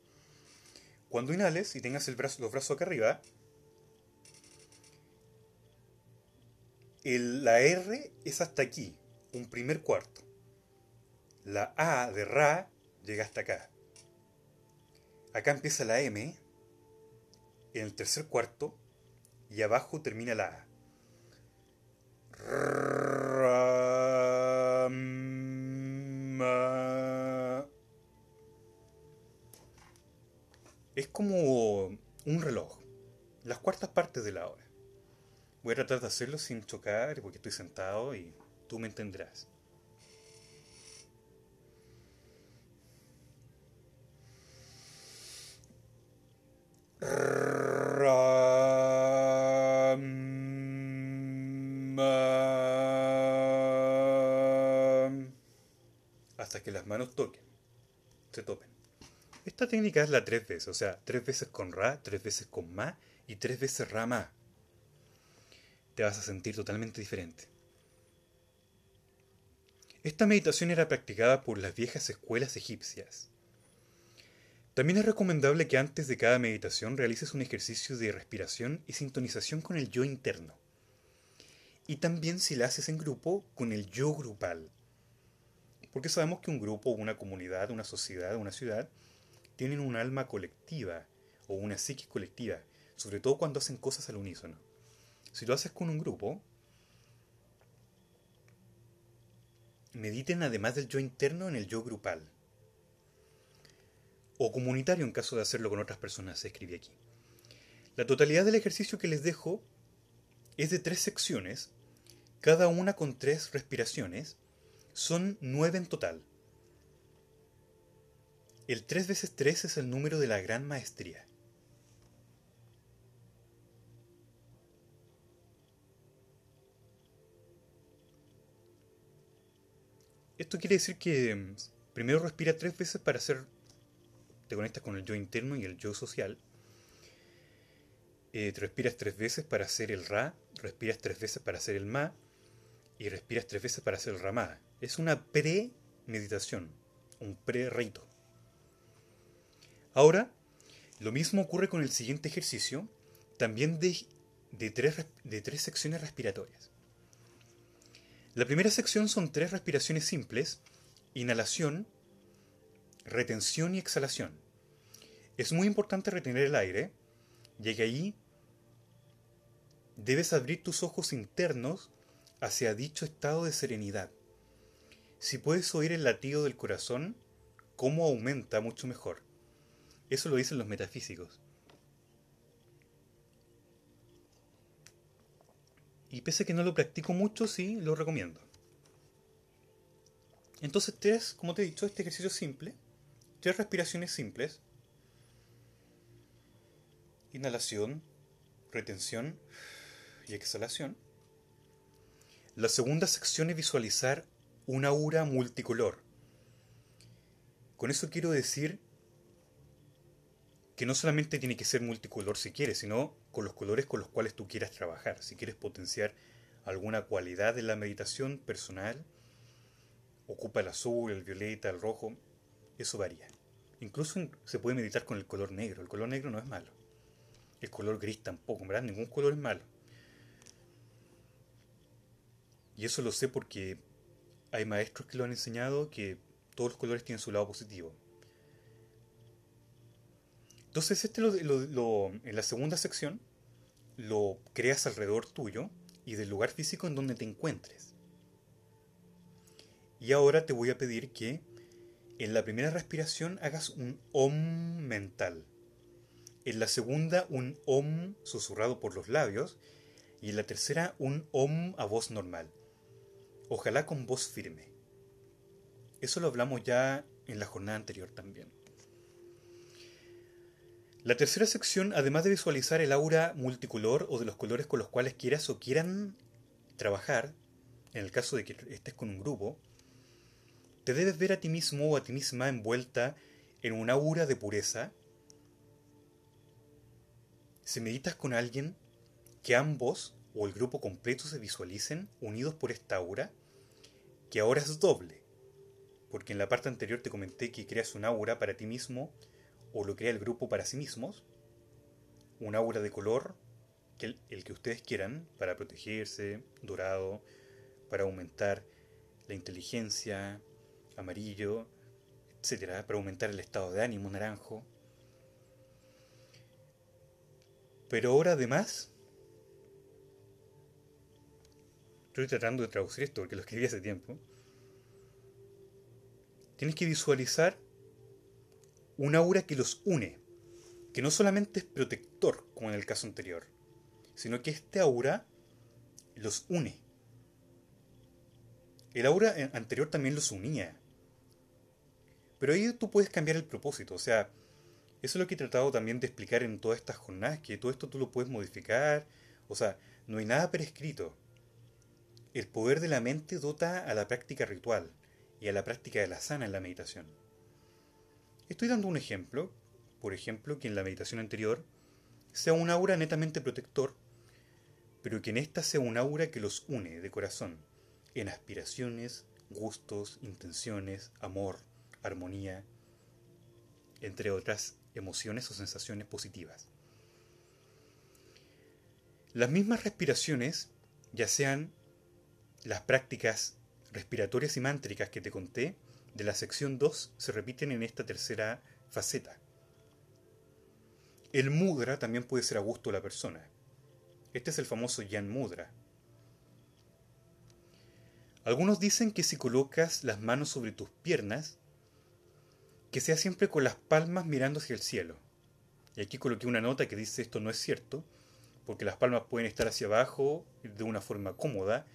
Cuando inhales y tengas el brazo, los brazos acá arriba, El, la R es hasta aquí, un primer cuarto. La A de Ra llega hasta acá. Acá empieza la M, en el tercer cuarto, y abajo termina la A. Es como un reloj, las cuartas partes de la hora. Voy a tratar de hacerlo sin chocar porque estoy sentado y tú me entenderás. Hasta que las manos toquen, se topen. Esta técnica es la tres veces, o sea, tres veces con Ra, tres veces con Ma y tres veces Ra Ma. Te vas a sentir totalmente diferente. Esta meditación era practicada por las viejas escuelas egipcias. También es recomendable que antes de cada meditación realices un ejercicio de respiración y sintonización con el yo interno. Y también si la haces en grupo, con el yo grupal. Porque sabemos que un grupo, una comunidad, una sociedad, una ciudad, tienen un alma colectiva o una psique colectiva, sobre todo cuando hacen cosas al unísono. Si lo haces con un grupo, mediten además del yo interno en el yo grupal o comunitario en caso de hacerlo con otras personas, se escribe aquí. La totalidad del ejercicio que les dejo es de tres secciones, cada una con tres respiraciones, son nueve en total. El 3 veces 3 es el número de la gran maestría. Esto quiere decir que mm, primero respira tres veces para hacer te conectas con el yo interno y el yo social. Eh, te respiras tres veces para hacer el Ra, respiras tres veces para hacer el Ma y respiras tres veces para hacer el Ramá. Es una pre-meditación, un pre-rito. Ahora, lo mismo ocurre con el siguiente ejercicio, también de, de, tres, de tres secciones respiratorias. La primera sección son tres respiraciones simples, inhalación, retención y exhalación. Es muy importante retener el aire, ya que ahí debes abrir tus ojos internos hacia dicho estado de serenidad. Si puedes oír el latido del corazón, cómo aumenta mucho mejor. Eso lo dicen los metafísicos. Y pese a que no lo practico mucho, sí lo recomiendo. Entonces, tres, como te he dicho, este ejercicio simple tres respiraciones simples. Inhalación, retención y exhalación. La segunda sección es visualizar una aura multicolor. Con eso quiero decir que no solamente tiene que ser multicolor si quieres, sino con los colores con los cuales tú quieras trabajar. Si quieres potenciar alguna cualidad de la meditación personal, ocupa el azul, el violeta, el rojo, eso varía. Incluso se puede meditar con el color negro. El color negro no es malo. El color gris tampoco, ¿verdad? Ningún color es malo. Y eso lo sé porque hay maestros que lo han enseñado que todos los colores tienen su lado positivo. Entonces, este lo, en la segunda sección lo creas alrededor tuyo y del lugar físico en donde te encuentres. Y ahora te voy a pedir que en la primera respiración hagas un om mental. En la segunda un om susurrado por los labios. Y en la tercera un om a voz normal. Ojalá con voz firme. Eso lo hablamos ya en la jornada anterior también. La tercera sección, además de visualizar el aura multicolor o de los colores con los cuales quieras o quieran trabajar, en el caso de que estés con un grupo, te debes ver a ti mismo o a ti misma envuelta en una aura de pureza. Si meditas con alguien, que ambos o el grupo completo se visualicen unidos por esta aura, que ahora es doble, porque en la parte anterior te comenté que creas un aura para ti mismo o lo crea el grupo para sí mismos, un aura de color, el que ustedes quieran, para protegerse, dorado, para aumentar la inteligencia, amarillo, etcétera, para aumentar el estado de ánimo, naranjo. Pero ahora además, estoy tratando de traducir esto porque lo escribí hace tiempo. Tienes que visualizar una aura que los une, que no solamente es protector, como en el caso anterior, sino que este aura los une. El aura anterior también los unía. Pero ahí tú puedes cambiar el propósito, o sea, eso es lo que he tratado también de explicar en todas estas jornadas, que todo esto tú lo puedes modificar, o sea, no hay nada prescrito. El poder de la mente dota a la práctica ritual y a la práctica de la sana en la meditación. Estoy dando un ejemplo, por ejemplo, que en la meditación anterior sea un aura netamente protector, pero que en esta sea un aura que los une de corazón, en aspiraciones, gustos, intenciones, amor, armonía, entre otras emociones o sensaciones positivas. Las mismas respiraciones, ya sean las prácticas respiratorias y mántricas que te conté de la sección 2, se repiten en esta tercera faceta. El mudra también puede ser a gusto de la persona. Este es el famoso yan mudra. Algunos dicen que si colocas las manos sobre tus piernas, que sea siempre con las palmas mirando hacia el cielo. Y aquí coloqué una nota que dice esto no es cierto, porque las palmas pueden estar hacia abajo de una forma cómoda,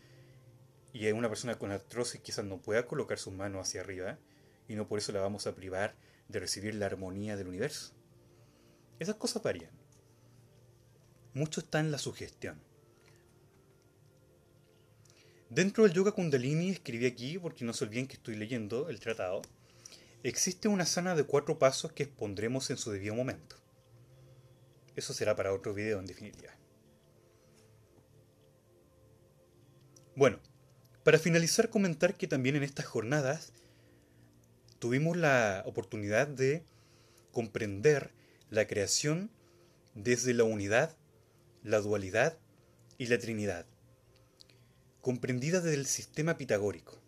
y una persona con artrosis quizás no pueda colocar sus manos hacia arriba, y no por eso la vamos a privar de recibir la armonía del universo. Esas cosas varían. Mucho está en la sugestión. Dentro del yoga kundalini escribí aquí, porque no se olviden que estoy leyendo el tratado, Existe una sana de cuatro pasos que expondremos en su debido momento. Eso será para otro video en definitiva. Bueno, para finalizar comentar que también en estas jornadas tuvimos la oportunidad de comprender la creación desde la unidad, la dualidad y la trinidad, comprendida desde el sistema pitagórico.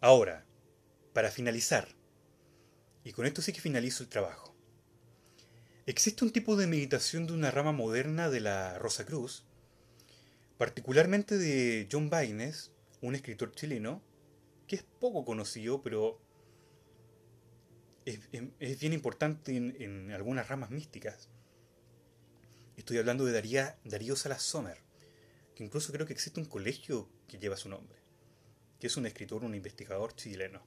Ahora, para finalizar, y con esto sí que finalizo el trabajo, existe un tipo de meditación de una rama moderna de la Rosa Cruz, particularmente de John Baines, un escritor chileno, que es poco conocido, pero es, bien importante en, algunas ramas místicas. Estoy hablando de Darío Salas Sommer, que incluso creo que existe un colegio que lleva su nombre, que es un escritor, un investigador chileno.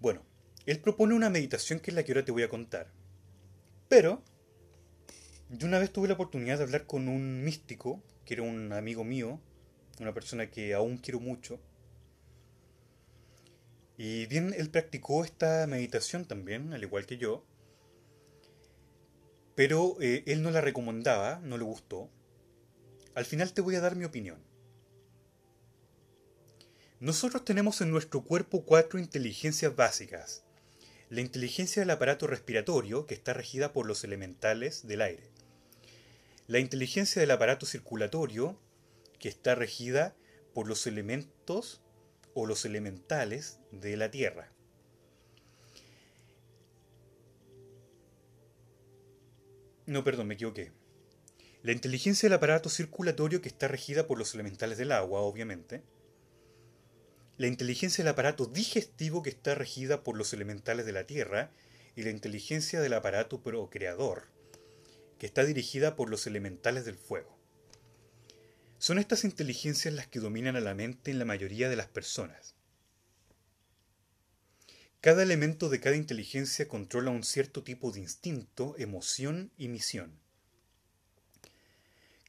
Bueno, él propone una meditación que es la que ahora te voy a contar. Pero, yo una vez tuve la oportunidad de hablar con un místico, que era un amigo mío, una persona que aún quiero mucho. Y bien, él practicó esta meditación también, al igual que yo. Pero eh, él no la recomendaba, no le gustó. Al final te voy a dar mi opinión. Nosotros tenemos en nuestro cuerpo cuatro inteligencias básicas. La inteligencia del aparato respiratorio, que está regida por los elementales del aire. La inteligencia del aparato circulatorio, que está regida por los elementos o los elementales de la Tierra. No, perdón, me equivoqué. La inteligencia del aparato circulatorio que está regida por los elementales del agua, obviamente la inteligencia del aparato digestivo que está regida por los elementales de la Tierra y la inteligencia del aparato procreador, que está dirigida por los elementales del fuego. Son estas inteligencias las que dominan a la mente en la mayoría de las personas. Cada elemento de cada inteligencia controla un cierto tipo de instinto, emoción y misión.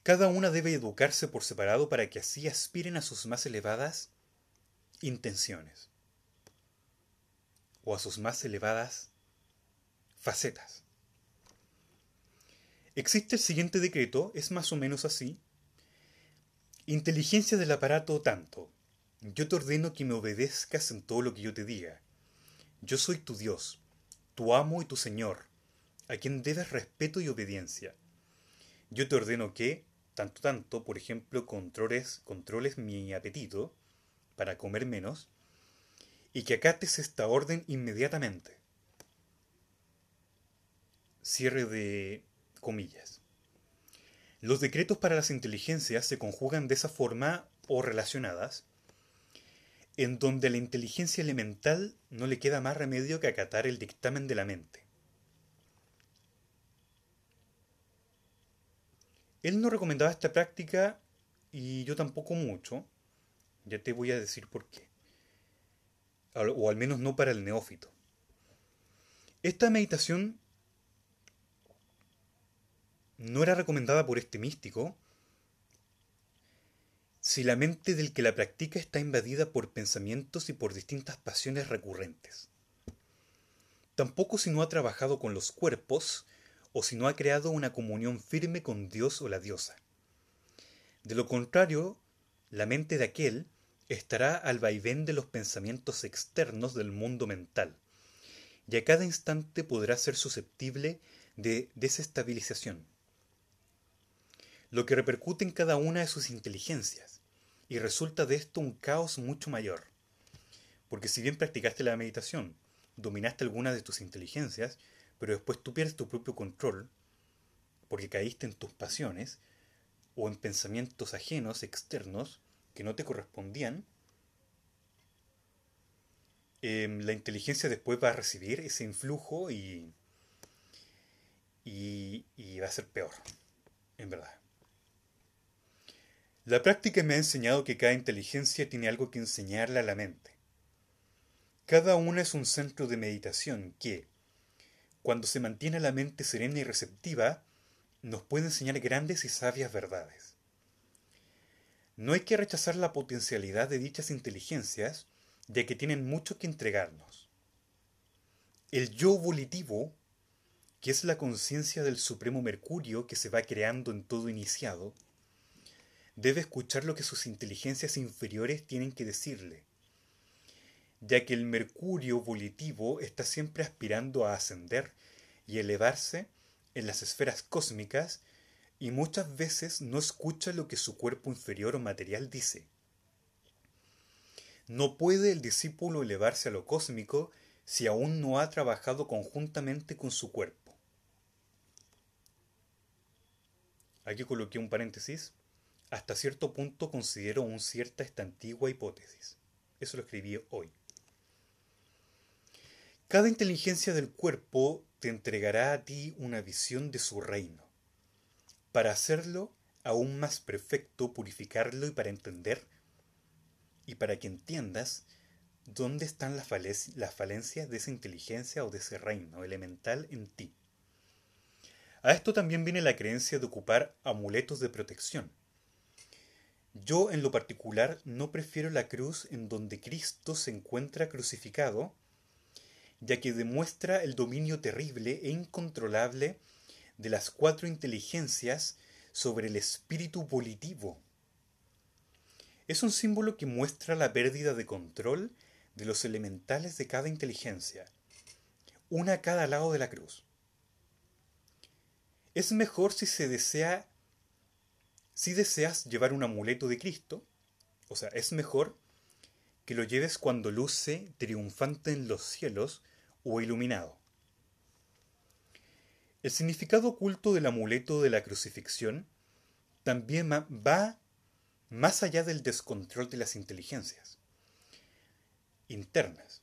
Cada una debe educarse por separado para que así aspiren a sus más elevadas intenciones o a sus más elevadas facetas. Existe el siguiente decreto, es más o menos así. Inteligencia del aparato tanto. Yo te ordeno que me obedezcas en todo lo que yo te diga. Yo soy tu Dios, tu amo y tu Señor, a quien debes respeto y obediencia. Yo te ordeno que, tanto tanto, por ejemplo, controles, controles mi apetito, para comer menos y que acates esta orden inmediatamente. Cierre de comillas. Los decretos para las inteligencias se conjugan de esa forma o relacionadas en donde a la inteligencia elemental no le queda más remedio que acatar el dictamen de la mente. Él no recomendaba esta práctica y yo tampoco mucho. Ya te voy a decir por qué. O al menos no para el neófito. Esta meditación no era recomendada por este místico si la mente del que la practica está invadida por pensamientos y por distintas pasiones recurrentes. Tampoco si no ha trabajado con los cuerpos o si no ha creado una comunión firme con Dios o la diosa. De lo contrario, la mente de aquel estará al vaivén de los pensamientos externos del mundo mental, y a cada instante podrá ser susceptible de desestabilización, lo que repercute en cada una de sus inteligencias, y resulta de esto un caos mucho mayor. Porque si bien practicaste la meditación, dominaste alguna de tus inteligencias, pero después tú pierdes tu propio control porque caíste en tus pasiones o en pensamientos ajenos, externos, que no te correspondían, em, la inteligencia después va a recibir ese influjo y, y, y va a ser peor, en verdad. La práctica me ha enseñado que cada inteligencia tiene algo que enseñarle a la mente. Cada una es un centro de meditación que, cuando se mantiene la mente serena y receptiva, nos puede enseñar grandes y sabias verdades. No hay que rechazar la potencialidad de dichas inteligencias, ya que tienen mucho que entregarnos. El yo volitivo, que es la conciencia del Supremo Mercurio que se va creando en todo iniciado, debe escuchar lo que sus inteligencias inferiores tienen que decirle ya que el mercurio volitivo está siempre aspirando a ascender y elevarse en las esferas cósmicas y muchas veces no escucha lo que su cuerpo inferior o material dice. No puede el discípulo elevarse a lo cósmico si aún no ha trabajado conjuntamente con su cuerpo. Aquí coloqué un paréntesis. Hasta cierto punto considero un cierta esta antigua hipótesis. Eso lo escribí hoy. Cada inteligencia del cuerpo te entregará a ti una visión de su reino. Para hacerlo aún más perfecto, purificarlo y para entender, y para que entiendas dónde están las, falencias de esa inteligencia o de ese reino elemental en ti. A esto también viene la creencia de ocupar amuletos de protección. Yo en lo particular no prefiero la cruz en donde Cristo se encuentra crucificado, ya que demuestra el dominio terrible e incontrolable de las cuatro inteligencias sobre el espíritu volitivo. Es un símbolo que muestra la pérdida de control de los elementales de cada inteligencia, una a cada lado de la cruz. Es mejor si se desea, si deseas llevar un amuleto de Cristo, o sea, es mejor que lo lleves cuando luce triunfante en los cielos o iluminado. El significado oculto del amuleto de la crucifixión también va más allá del descontrol de las inteligencias internas,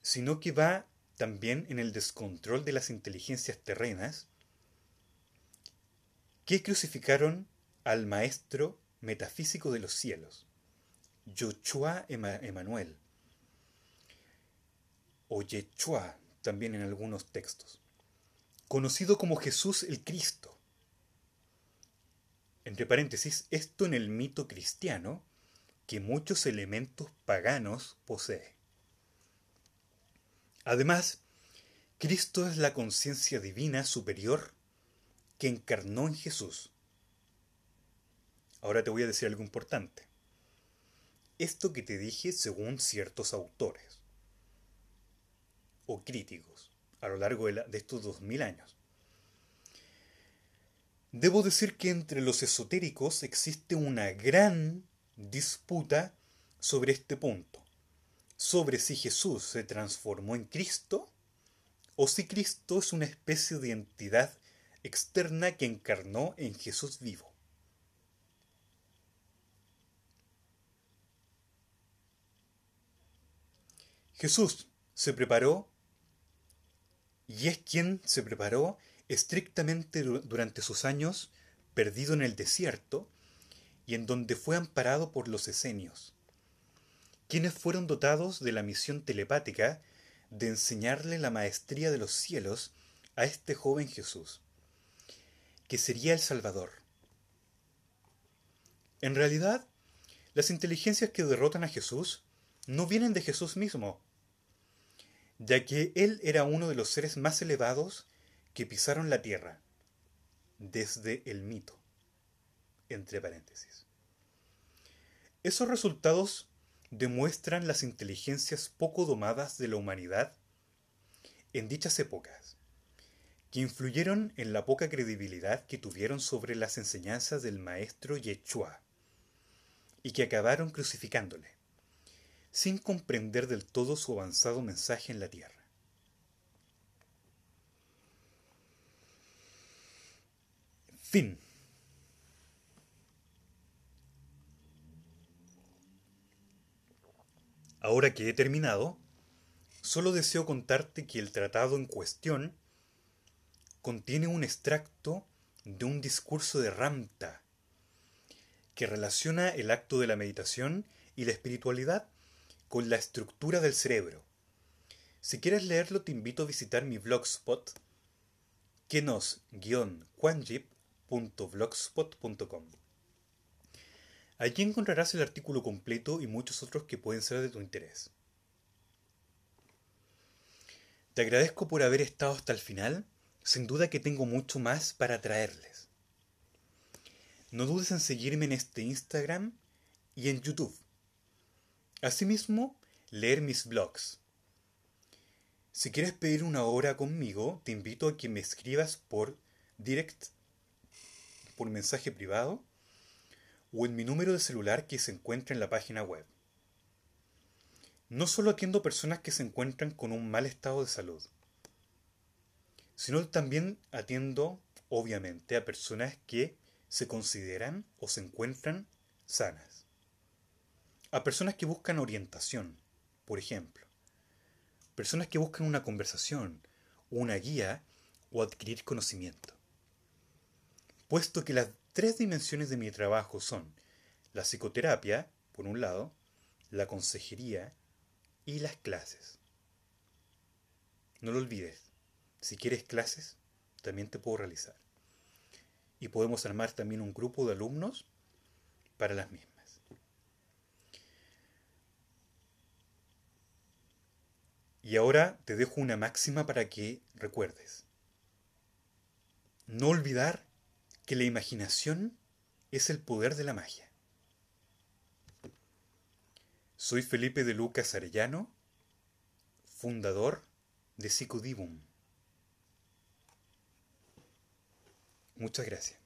sino que va también en el descontrol de las inteligencias terrenas que crucificaron al maestro metafísico de los cielos, Yochua Emanuel, o Yechua también en algunos textos, conocido como Jesús el Cristo. Entre paréntesis, esto en el mito cristiano que muchos elementos paganos posee. Además, Cristo es la conciencia divina superior que encarnó en Jesús. Ahora te voy a decir algo importante. Esto que te dije según ciertos autores o críticos a lo largo de, estos dos mil años. Debo decir que entre los esotéricos existe una gran disputa sobre este punto, sobre si Jesús se transformó en Cristo o si Cristo es una especie de entidad externa que encarnó en Jesús vivo. Jesús se preparó y es quien se preparó estrictamente durante sus años perdido en el desierto y en donde fue amparado por los esenios, quienes fueron dotados de la misión telepática de enseñarle la maestría de los cielos a este joven Jesús, que sería el Salvador. En realidad, las inteligencias que derrotan a Jesús no vienen de Jesús mismo, ya que Él era uno de los seres más elevados que pisaron la tierra, desde el mito, entre paréntesis. Esos resultados demuestran las inteligencias poco domadas de la humanidad en dichas épocas, que influyeron en la poca credibilidad que tuvieron sobre las enseñanzas del maestro Yechua, y que acabaron crucificándole, sin comprender del todo su avanzado mensaje en la tierra. Fin. Ahora que he terminado, solo deseo contarte que el tratado en cuestión contiene un extracto de un discurso de Ramta, que relaciona el acto de la meditación y la espiritualidad con la estructura del cerebro. Si quieres leerlo, te invito a visitar mi blogspot, kenos-quanjip.blogspot.com. Allí encontrarás el artículo completo y muchos otros que pueden ser de tu interés. Te agradezco por haber estado hasta el final. Sin duda que tengo mucho más para traerles. No dudes en seguirme en este Instagram y en YouTube. Asimismo, leer mis blogs. Si quieres pedir una hora conmigo, te invito a que me escribas por direct, por mensaje privado o en mi número de celular que se encuentra en la página web. No solo atiendo personas que se encuentran con un mal estado de salud, sino también atiendo, obviamente, a personas que se consideran o se encuentran sanas. A personas que buscan orientación, por ejemplo. Personas que buscan una conversación, una guía o adquirir conocimiento. Puesto que las tres dimensiones de mi trabajo son la psicoterapia, por un lado, la consejería y las clases. No lo olvides, si quieres clases, también te puedo realizar. Y podemos armar también un grupo de alumnos para las mismas. Y ahora te dejo una máxima para que recuerdes. No olvidar que la imaginación es el poder de la magia. Soy Felipe de Lucas Arellano, fundador de Psicodivum. Muchas gracias.